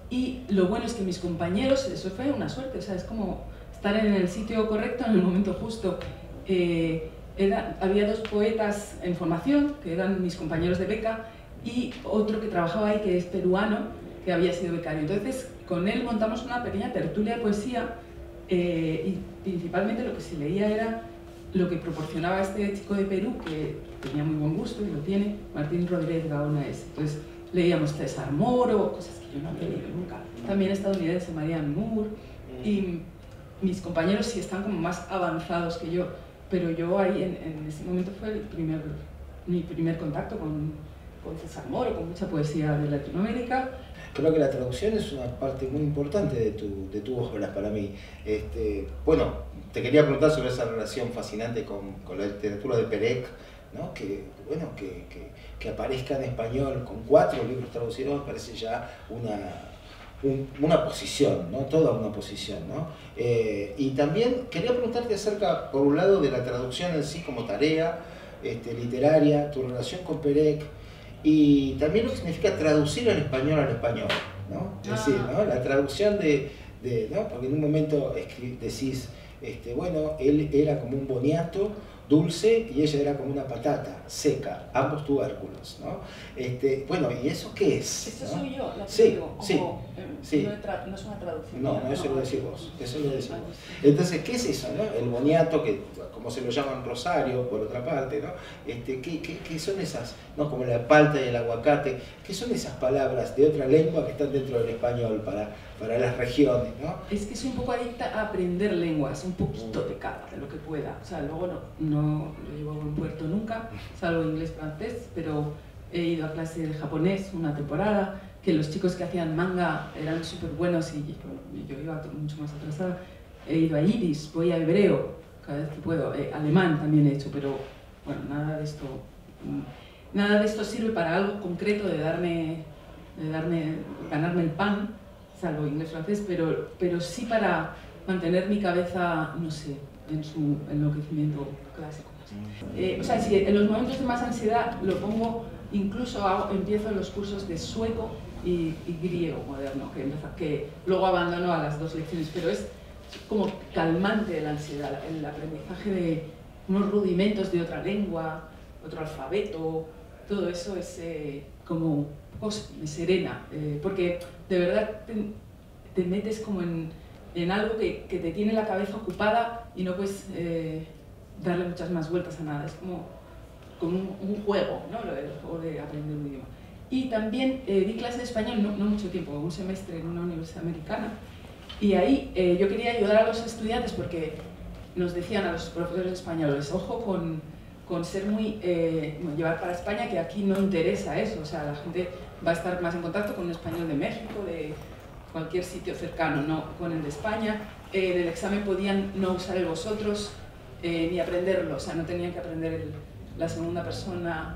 y, lo bueno es que mis compañeros, eso fue una suerte, o sea, es como estar en el sitio correcto en el momento justo. Eh, era, había dos poetas en formación, que eran mis compañeros de beca, y otro que trabajaba ahí, que es peruano, que había sido becario. Entonces, con él montamos una pequeña tertulia de poesía eh, y principalmente lo que se leía era lo que proporcionaba este chico de Perú, que tenía muy buen gusto y lo tiene, Martín Rodríguez Gaona es. Entonces, leíamos César Moro, cosas que yo no había leído nunca. También estadounidense Marianne Moore. Y mis compañeros sí están como más avanzados que yo, pero yo ahí en, en ese momento fue el primer, mi primer contacto con, con César Moro, con mucha poesía de Latinoamérica. Creo que la traducción es una parte muy importante de tu, de tu obra para mí. Este, bueno, te quería preguntar sobre esa relación fascinante con, con la literatura de Perec, ¿no? que, bueno, que, que, que, aparezca en español con cuatro libros traducidos parece ya una, un, una posición, ¿no? toda una posición. ¿no? Eh, y también quería preguntarte acerca, por un lado, de la traducción en sí como tarea este, literaria, tu relación con Perec, y también lo que significa traducir al español al español, ¿no? Es decir, ¿no? la traducción de, de ¿no? porque en un momento decís, este, bueno, él era como un boniato dulce y ella era como una patata seca, ambos tubérculos, ¿no? Este, bueno, ¿y eso qué es? Eso ¿no? soy yo, la que sí, digo, como, sí, eh, sí. No, no es una traducción. No, no, eso lo decís vos, eso lo decís vos. Entonces, ¿qué es eso, no? El boniato, que como se lo llaman Rosario, por otra parte, ¿no? Este, ¿qué, qué, qué son esas, no? Como la palta y el aguacate, ¿qué son esas palabras de otra lengua que están dentro del español para, para las regiones, ¿no? Es que soy un poco adicta a aprender lenguas, un poquito de cada, de lo que pueda. O sea, luego no, no lo llevo a buen puerto nunca, salvo inglés, francés, pero he ido a clase de japonés una temporada, que los chicos que hacían manga eran súper buenos y yo, yo iba mucho más atrasada. He ido a iris, voy a hebreo, cada vez que puedo. Eh, alemán también he hecho, pero bueno, nada de esto, mm, nada de esto sirve para algo concreto de darme, de darme, ganarme el pan, salvo inglés francés, pero, pero sí para mantener mi cabeza, no sé, en su enloquecimiento clásico. Eh, o sea, si en los momentos de más ansiedad lo pongo, incluso hago- empiezo los cursos de sueco y, y griego moderno, que, que luego abandono a las dos lecciones, pero es como calmante la ansiedad, el aprendizaje de unos rudimentos de otra lengua, otro alfabeto, todo eso es eh, como me serena, eh, porque de verdad te, metes como en, en algo que, que, te tiene la cabeza ocupada y no puedes eh, darle muchas más vueltas a nada, es como, como un, juego, ¿no? el juego de aprender un idioma. Y también di clase de español no, mucho tiempo, un semestre en una universidad americana, y ahí yo quería ayudar a los estudiantes porque nos decían a los profesores españoles, ojo con, con ser muy, eh, llevar para España, que aquí no interesa eso, o sea, la gente va a estar más en contacto con un español de México, de cualquier sitio cercano, no con el de España. Eh, en el examen podían no usar el vosotros eh, ni aprenderlo, o sea, no tenían que aprender la segunda persona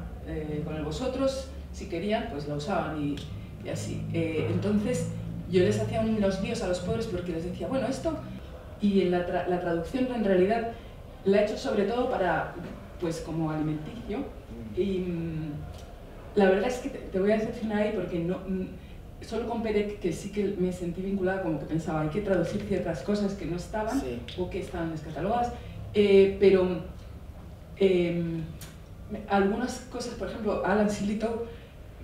con el vosotros, si querían, pues la usaban y, y así. entonces, yo les hacía unos líos a los pobres porque les decía, bueno, esto y en la, la, traducción en realidad la he hecho sobre todo para, pues como alimenticio. Y mm, la verdad es que te, voy a decepcionar ahí porque no, mm, solo con Perec que sí que me sentí vinculada como que pensaba hay que traducir ciertas cosas que no estaban o que estaban descatalogadas, eh, pero em, algunas cosas, por ejemplo, Alan Silito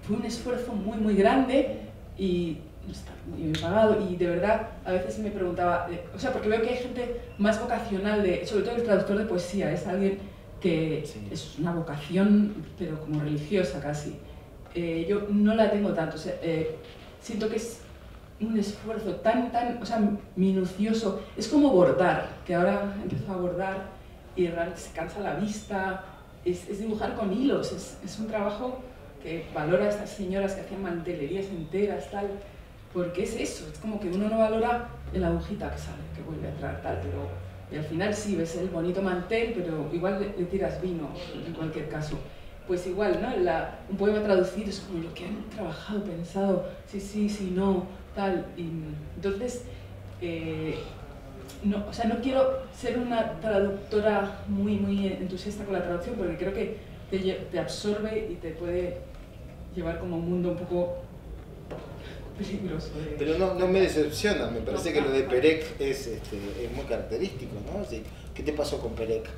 fue un esfuerzo muy muy grande y está muy bien pagado y de verdad a veces me preguntaba, eh, o sea, porque veo que hay gente más vocacional, de, sobre todo el traductor de poesía, es alguien que es una vocación, pero como religiosa casi. Eh, yo no la tengo tanto, o sea, eh, siento que es un esfuerzo tan, tan, o sea, minucioso, es como bordar, que ahora empezó a bordar y realmente se cansa la vista, es, es dibujar con hilos, es, es un trabajo que valora a estas señoras que hacían mantelerías enteras, tal, porque es eso, es como que uno no valora la agujita que sale, que vuelve a entrar, tal, pero y al final sí ves el bonito mantel, pero igual le, tiras vino en cualquier caso. Pues igual, ¿no? Un poema traducido es como lo que han trabajado, pensado, sí, sí, sí, no, tal. Y, entonces, eh, no, o sea, no quiero ser una traductora muy, muy entusiasta con la traducción, porque creo que te absorbe y te puede llevar como un mundo un poco pero no, no me decepciona, me parece que lo de Perec es, este, es muy característico, ¿no? ¿Qué te pasó con Perec?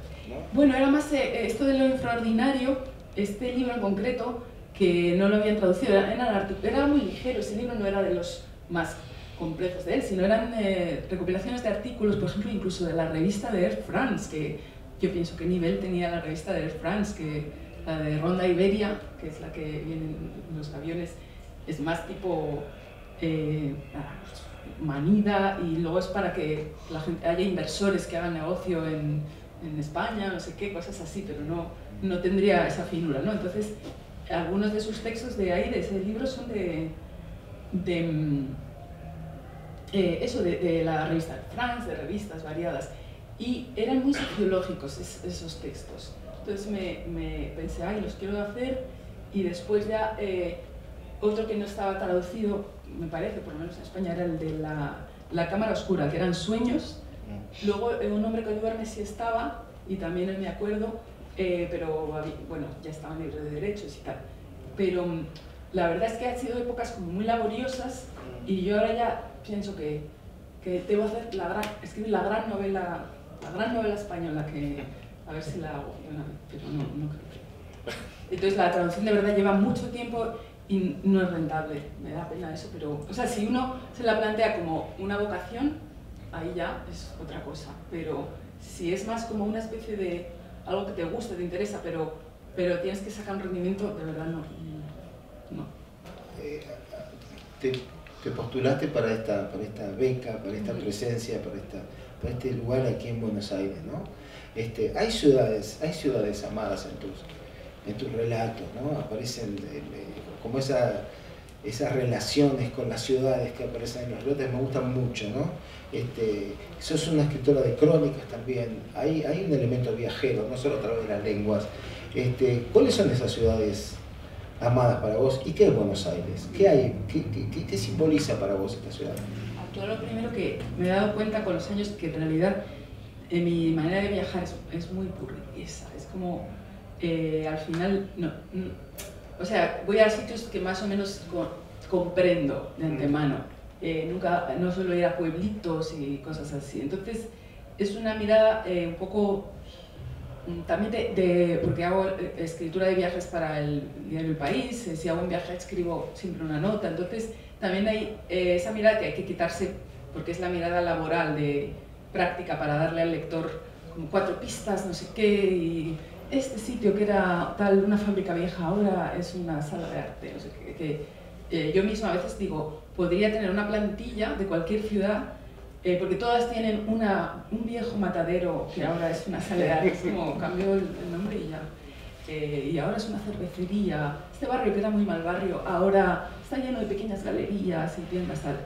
Bueno, era más eh, esto de lo extraordinario, este libro en concreto, que no lo habían traducido, era, era, muy ligero, ese libro no era de los más complejos de él, sino eran eh, recopilaciones de artículos, por ejemplo, incluso de la revista de Air France, que yo pienso qué nivel tenía la revista de Air France, que la de Ronda Iberia, que es la que viene en los aviones, es más tipo eh, manida y luego es para que la gente, haya inversores que hagan negocio en, en, España, no sé qué, cosas así, pero no, no tendría esa finura, ¿no? Entonces, algunos de sus textos de ahí, de ese libro, son de, de mm, eh, eso, de, la revista France, de revistas variadas, y eran muy sociológicos esos textos. Entonces me, me, pensé, ay, los quiero hacer, y después ya eh, otro que no estaba traducido me parece, por lo menos en España, era el de la, la Cámara Oscura, que eran sueños. Mm. Luego eh, Un hombre que duerme sí estaba, y también él me acuerdo, eh, pero bueno, ya estaban libres de derechos y tal. Pero mm, la verdad es que han sido épocas como muy laboriosas y yo ahora ya pienso que, que debo hacer la gran, escribir la gran novela, la gran novela española que a ver si la hago, pero no, no creo. Entonces la traducción de verdad lleva mucho tiempo y no es rentable, me da pena eso, pero, o sea, si uno se la plantea como una vocación, ahí ya es otra cosa, pero si es más como una especie de algo que te gusta, te interesa, pero, pero tienes que sacar un rendimiento, de verdad no. no. Eh, te, postulaste para esta, para esta beca, para esta presencia, para, esta, para este lugar aquí en Buenos Aires, ¿no? Este, hay ciudades, hay ciudades amadas en tus, en tus relatos, ¿no? Aparecen como esa, esas relaciones con las ciudades que aparecen en los relatos me gustan mucho, ¿no? Este, sos una escritora de crónicas también, hay, hay un elemento viajero, no solo a través de las lenguas. Este, ¿Cuáles son esas ciudades amadas para vos y qué es Buenos Aires? ¿Qué hay? ¿Qué, qué, qué simboliza para vos esta ciudad? Todo lo primero que me he dado cuenta con los años que en realidad eh, mi manera de viajar es, es muy burguesa, es como eh, al final, no, o sea, voy a sitios que más o menos comprendo de antemano. Eh, nunca, no suelo ir a pueblitos y cosas así. Entonces, es una mirada eh, un poco mm, también de, porque hago eh, escritura de viajes para el diario El País, eh, si hago un viaje escribo siempre una nota, entonces también hay eh, esa mirada que hay que quitarse porque es la mirada laboral de práctica para darle al lector como cuatro pistas, no sé qué, y este sitio que era tal, una fábrica vieja, ahora es una sala de arte, no sé qué, que yo misma a veces digo, podría tener una plantilla de cualquier ciudad eh, porque todas tienen una, un viejo matadero que ahora es una sala es como cambió el, nombre y ya. Eh, y ahora es una cervecería. Este barrio que era muy mal barrio, ahora está lleno de pequeñas galerías y tiendas tal.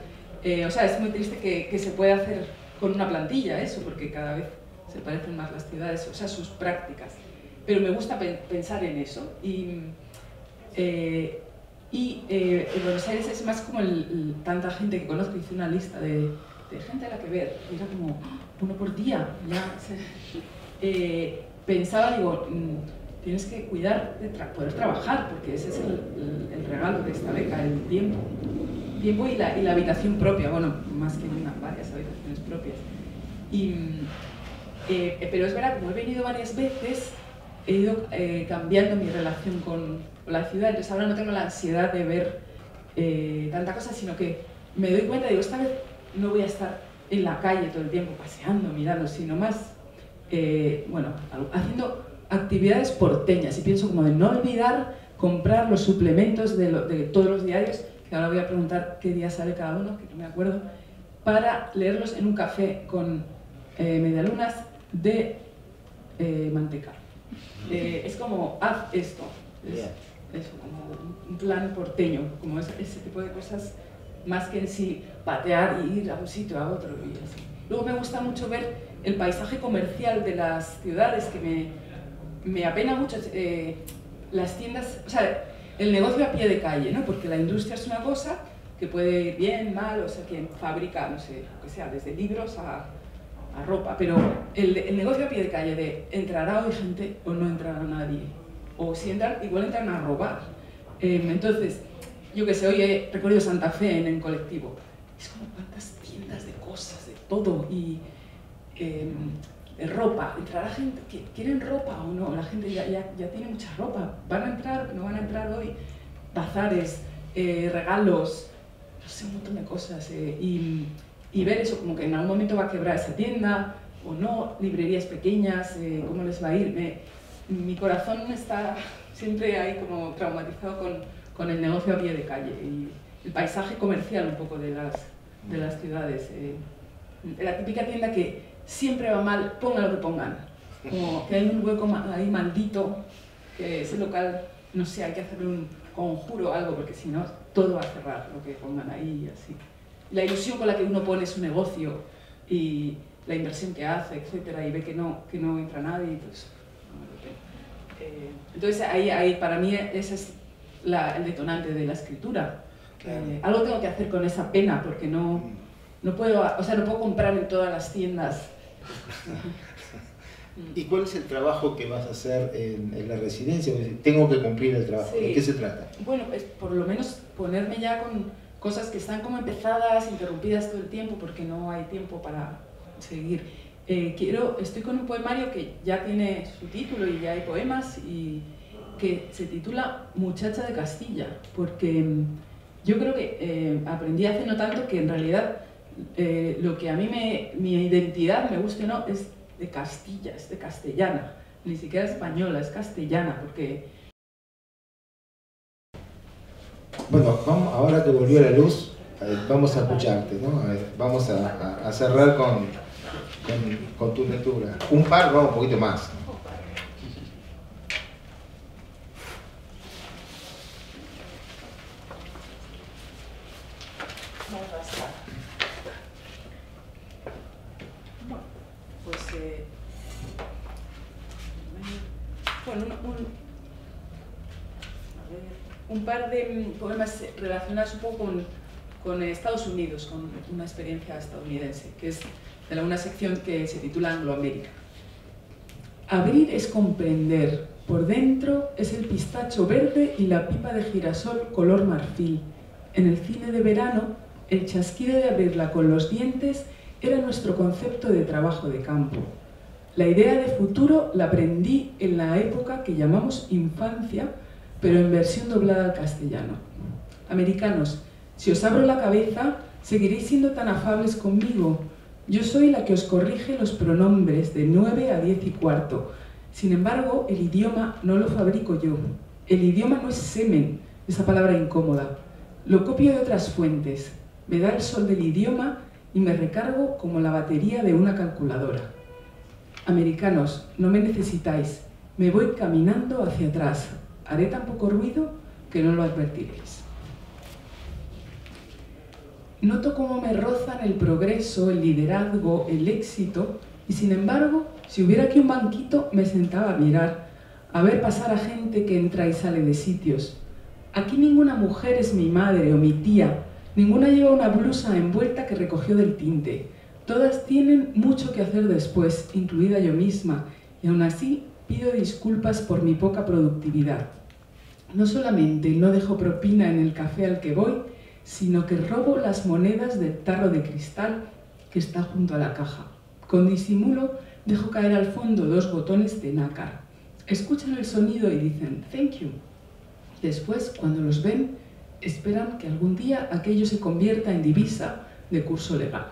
Eh, o sea, es muy triste que, que, se pueda hacer con una plantilla eso, porque cada vez se parecen más las ciudades, o sea, sus prácticas. Pero me gusta pensar en eso. Y, y Buenos Aires es más como tanta gente que conozco, hice una lista de gente a la que ver, era como uno por día. Eh, pensaba, digo, mm, tienes que cuidar de poder trabajar, porque ese es el, regalo de esta beca, el tiempo. Tiempo y la, y la habitación propia, bueno, más que una, varias habitaciones propias. Y, mm, eh, pero es verdad, como he venido varias veces, he ido eh, cambiando mi relación con, la ciudad, entonces ahora no tengo la ansiedad de ver tanta cosa, sino que me doy cuenta, digo, esta vez no voy a estar en la calle todo el tiempo paseando, mirando, sino más, eh, bueno, haciendo actividades porteñas. Y pienso como de no olvidar comprar los suplementos de, todos los diarios, que ahora voy a preguntar qué día sale cada uno, que no me acuerdo, para leerlos en un café con eh, medialunas de eh, manteca. Es como, haz esto. Es, como un plan porteño, como ese tipo de cosas más que en sí patear y ir a un sitio a otro y así. Luego me gusta mucho ver el paisaje comercial de las ciudades, que me, me apena mucho eh, las tiendas, o sea, el negocio a pie de calle, ¿no? Porque la industria es una cosa que puede ir bien, mal, o sea, que fabrica, no sé, lo que sea, desde libros a, a ropa, pero el, negocio a pie de calle de entrará hoy gente o no entrará nadie, o si entran, igual entran a robar. Eh, entonces, yo que sé, hoy he recorrido Santa Fe en colectivo. Es como cuántas tiendas de cosas, de todo. Y eh, de ropa. ¿Entrará gente que quieren ropa o no? La gente ya, ya, ya, tiene mucha ropa. ¿Van a entrar? ¿No van a entrar hoy? Bazares, eh, regalos, no sé, un montón de cosas. Eh, y, y, ver eso, como que en algún momento va a quebrar esa tienda o no, librerías pequeñas, cómo les va a ir. Mi corazón está siempre ahí como traumatizado con con el negocio a pie de calle y el paisaje comercial un poco de las, de las ciudades. Eh, la típica tienda que siempre va mal, pongan lo que pongan. Como que hay un hueco ahí maldito, que ese local, no sé, hay que hacerle un conjuro algo, porque si no, todo va a cerrar lo que pongan ahí y así. La ilusión con la que uno pone su negocio y la inversión que hace, etcétera, y ve que no, que no entra nadie, pues eh, entonces ahí, ahí para mí esa es el detonante de la escritura. Eh, algo tengo que hacer con esa pena porque no, no, puedo, o sea, no puedo comprar en todas las tiendas. ¿Y cuál es el trabajo que vas a hacer en, la residencia? Tengo que cumplir el trabajo. ¿De qué se trata? Bueno, es por lo menos ponerme ya con cosas que están como empezadas, interrumpidas todo el tiempo, porque no hay tiempo para seguir. Eh, quiero, estoy con un poemario que ya tiene su título y ya hay poemas y que se titula Muchacha de Castilla, porque mm, yo creo que eh, aprendí hace no tanto que en realidad eh, lo que a mí me, mi identidad, me guste o no, es de Castilla, es de castellana, ni siquiera española, es castellana, porque... Bueno, vamos, ahora que volvió la luz, eh, vamos a escucharte, ¿no? vamos a, a, cerrar con, con, con, tu lectura. Un par, vamos, un poquito más. un, par de poemas relacionados un poco con, con, Estados Unidos, con una experiencia estadounidense, que es de una sección que se titula Angloamérica. Abrir es comprender. Por dentro es el pistacho verde y la pipa de girasol color marfil. En el cine de verano, el chasquido de abrirla con los dientes era nuestro concepto de trabajo de campo. La idea de futuro la aprendí en la época que llamamos infancia, pero en versión doblada al castellano. Americanos, si os abro la cabeza, seguiréis siendo tan afables conmigo. Yo soy la que os corrige los pronombres de 9 a 10 y cuarto. Sin embargo, el idioma no lo fabrico yo. El idioma no es semen, esa palabra incómoda. Lo copio de otras fuentes. Me da el sol del idioma y me recargo como la batería de una calculadora. Americanos, no me necesitáis. Me voy caminando hacia atrás. Haré tan poco ruido que no lo advertiréis. Noto cómo me rozan el progreso, el liderazgo, el éxito, y sin embargo, si hubiera aquí un banquito, me sentaba a mirar, a ver pasar a gente que entra y sale de sitios. Aquí ninguna mujer es mi madre o mi tía, ninguna lleva una blusa envuelta que recogió del tinte. Todas tienen mucho que hacer después, incluida yo misma, y aún así pido disculpas por mi poca productividad. No solamente no dejo propina en el café al que voy, sino que robo las monedas del tarro de cristal que está junto a la caja. Con disimulo dejo caer al fondo dos botones de nácar. Escuchan el sonido y dicen thank you. Después, cuando los ven, esperan que algún día aquello se convierta en divisa de curso legal.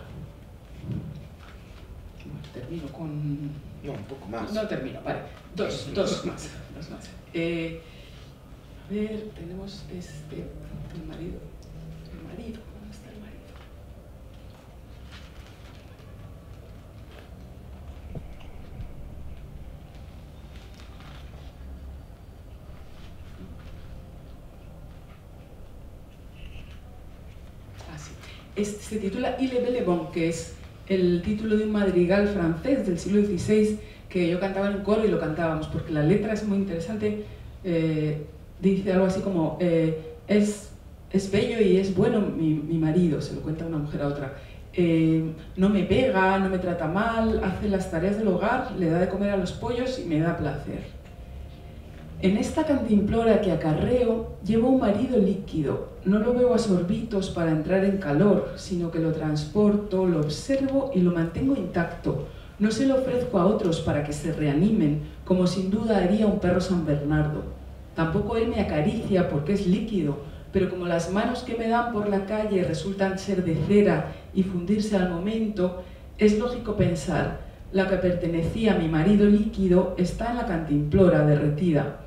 Termino con... No, un poco más. No termino, vale. Dos, dos más. Dos más. Eh, a ver, tenemos este, el marido. Marido, ¿dónde está el marido? Ah. Este se titula Il est bon, que es el título de un madrigal francés del siglo XVI que yo cantaba en un coro y lo cantábamos, porque la letra es muy interesante. Eh, dice algo así como, eh, es, es bello y es bueno mi, marido, se lo cuenta una mujer a otra. Eh, no me pega, no me trata mal, hace las tareas del hogar, le da de comer a los pollos y me da placer. En esta cantimplora que acarreo llevo un marido líquido, no lo veo a sorbitos para entrar en calor, sino que lo transporto, lo observo y lo mantengo intacto. No se lo ofrezco a otros para que se reanimen, como sin duda haría un perro San Bernardo. Tampoco él me acaricia porque es líquido, pero como las manos que me dan por la calle resultan ser de cera y fundirse al momento, es lógico pensar, la que pertenecía a mi marido líquido está en la cantimplora derretida.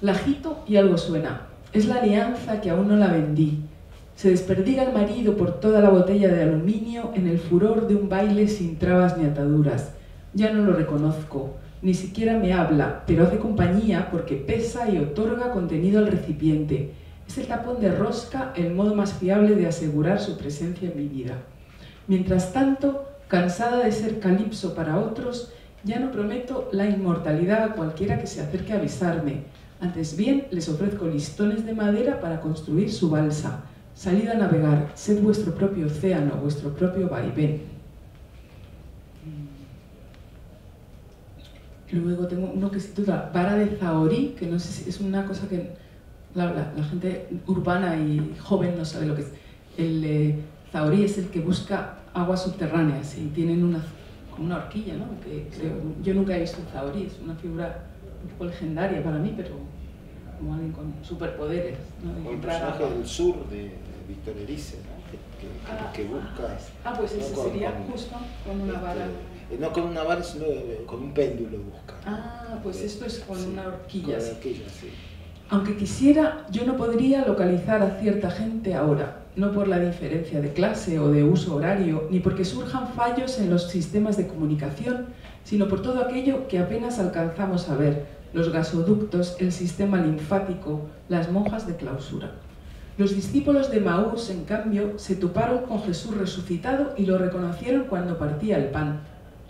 La agito y algo suena. Es la alianza que aún no la vendí. Se desperdiga el marido por toda la botella de aluminio en el furor de un baile sin trabas ni ataduras. Ya no lo reconozco, ni siquiera me habla, pero hace compañía porque pesa y otorga contenido al recipiente. Es el tapón de rosca el modo más fiable de asegurar su presencia en mi vida. Mientras tanto, cansada de ser calipso para otros, ya no prometo la inmortalidad a cualquiera que se acerque a avisarme. Antes bien, les ofrezco listones de madera para construir su balsa. Salid a navegar, sed vuestro propio océano, vuestro propio vaivén. Luego tengo uno que se titula Vara de Zahorí, que no sé si es una cosa que la, la, la gente urbana y joven no sabe lo que es. El eh, Zahorí es el que busca aguas subterráneas y tienen una, como una horquilla, ¿no? Que creo, yo nunca he visto un Zahorí, es una figura un poco legendaria para mí, pero como alguien con superpoderes. ¿no? O el personaje del sur de, de Víctor Erice, ¿no? que, que, Ah, que busca. Ah, pues ese ¿no? con- sería con- justo con una vara. este, no con una vara, sino eh, con un péndulo busca. Ah, pues esto es con Sí, una horquilla. Con sí. una horquilla, sí. Aunque quisiera, yo no podría localizar a cierta gente ahora, no por la diferencia de clase o de uso horario, ni porque surjan fallos en los sistemas de comunicación, sino por todo aquello que apenas alcanzamos a ver, los gasoductos, el sistema linfático, las monjas de clausura. Los discípulos de Maús, en cambio, se toparon con Jesús resucitado y lo reconocieron cuando partía el pan.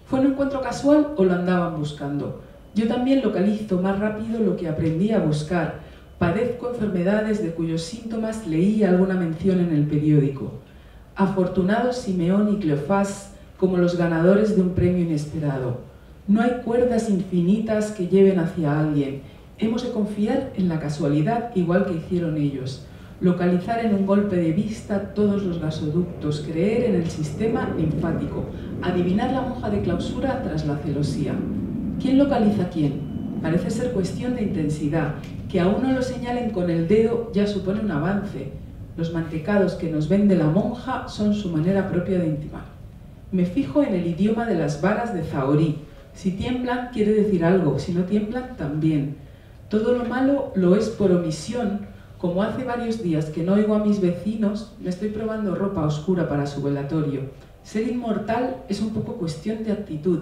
¿Fue un encuentro casual o lo andaban buscando? Yo también localizo más rápido lo que aprendí a buscar. Padezco enfermedades de cuyos síntomas leí alguna mención en el periódico. Afortunados Simeón y Cleofás como los ganadores de un premio inesperado. No hay cuerdas infinitas que lleven hacia alguien. Hemos de confiar en la casualidad igual que hicieron ellos. Localizar en un golpe de vista todos los gasoductos, creer en el sistema linfático, adivinar la monja de clausura tras la celosía. ¿Quién localiza a quién? Parece ser cuestión de intensidad. Que a uno lo señalen con el dedo ya supone un avance. Los mantecados que nos vende la monja son su manera propia de intimar. Me fijo en el idioma de las varas de Zahorí. Si tiemblan quiere decir algo, si no tiemblan también. Todo lo malo lo es por omisión. Como hace varios días que no oigo a mis vecinos, me estoy probando ropa oscura para su velatorio. Ser inmortal es un poco cuestión de actitud,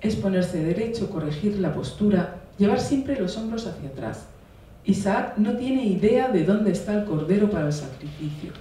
es ponerse derecho, corregir la postura, llevar siempre los hombros hacia atrás. Isaac no tiene idea de dónde está el cordero para el sacrificio.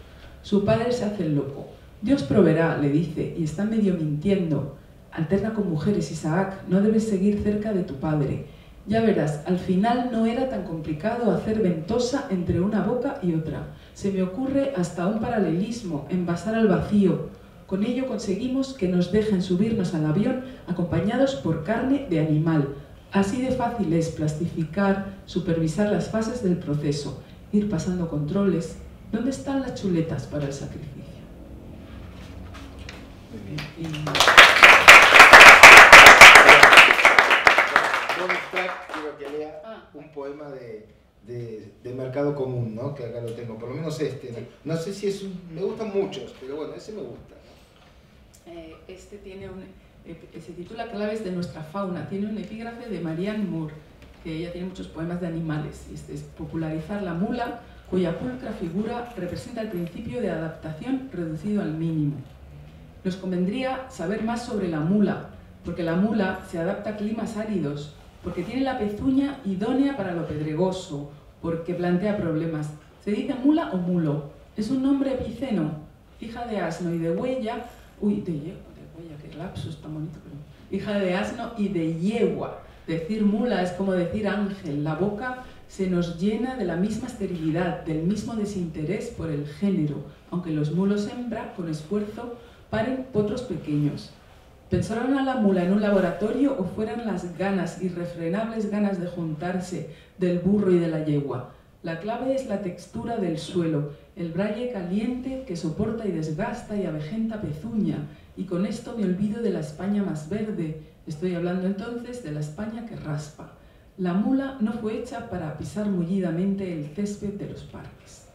Su padre se hace el loco. Dios proveerá, le dice, y está medio mintiendo. Alterna con mujeres, Isaac, no debes seguir cerca de tu padre. Ya verás, al final no era tan complicado hacer ventosa entre una boca y otra. Se me ocurre hasta un paralelismo, envasar al vacío, con ello conseguimos que nos dejen subirnos al avión acompañados por carne de animal. Así de fácil es plastificar, supervisar las fases del proceso, ir pasando controles. ¿Dónde están las chuletas para el sacrificio? quiero que lea ah. un poema de, de, Mercado Común, ¿no? que acá lo tengo, por lo menos este. No, sé si es un, me gustan muchos, pero bueno, ese me gusta. Eh, este tiene un, eh, se titula Claves de nuestra fauna, tiene un epígrafe de Marianne Moore, que ella tiene muchos poemas de animales, y este es popularizar la mula, cuya pulcra figura representa el principio de adaptación reducido al mínimo. Nos convendría saber más sobre la mula, porque la mula se adapta a climas áridos, porque tiene la pezuña idónea para lo pedregoso, porque plantea problemas. ¿Se dice mula o mulo? Es un nombre epiceno, hija de asno y de huella, uy, de qué lapsus tan bonito, hija de asno y de yegua. Decir mula es como decir ángel, la boca se nos llena de la misma esterilidad, del mismo desinterés por el género, aunque los mulos hembra, con esfuerzo, paren potros pequeños. ¿Pensaron a la mula en un laboratorio o fueran las ganas, irrefrenables ganas de juntarse del burro y de la yegua? La clave es la textura del suelo, el braille caliente que soporta y desgasta y avejenta pezuña, y con esto me olvido de la España más verde. Estoy hablando entonces de la España que raspa. La mula no fue hecha para pisar mullidamente el césped de los parques.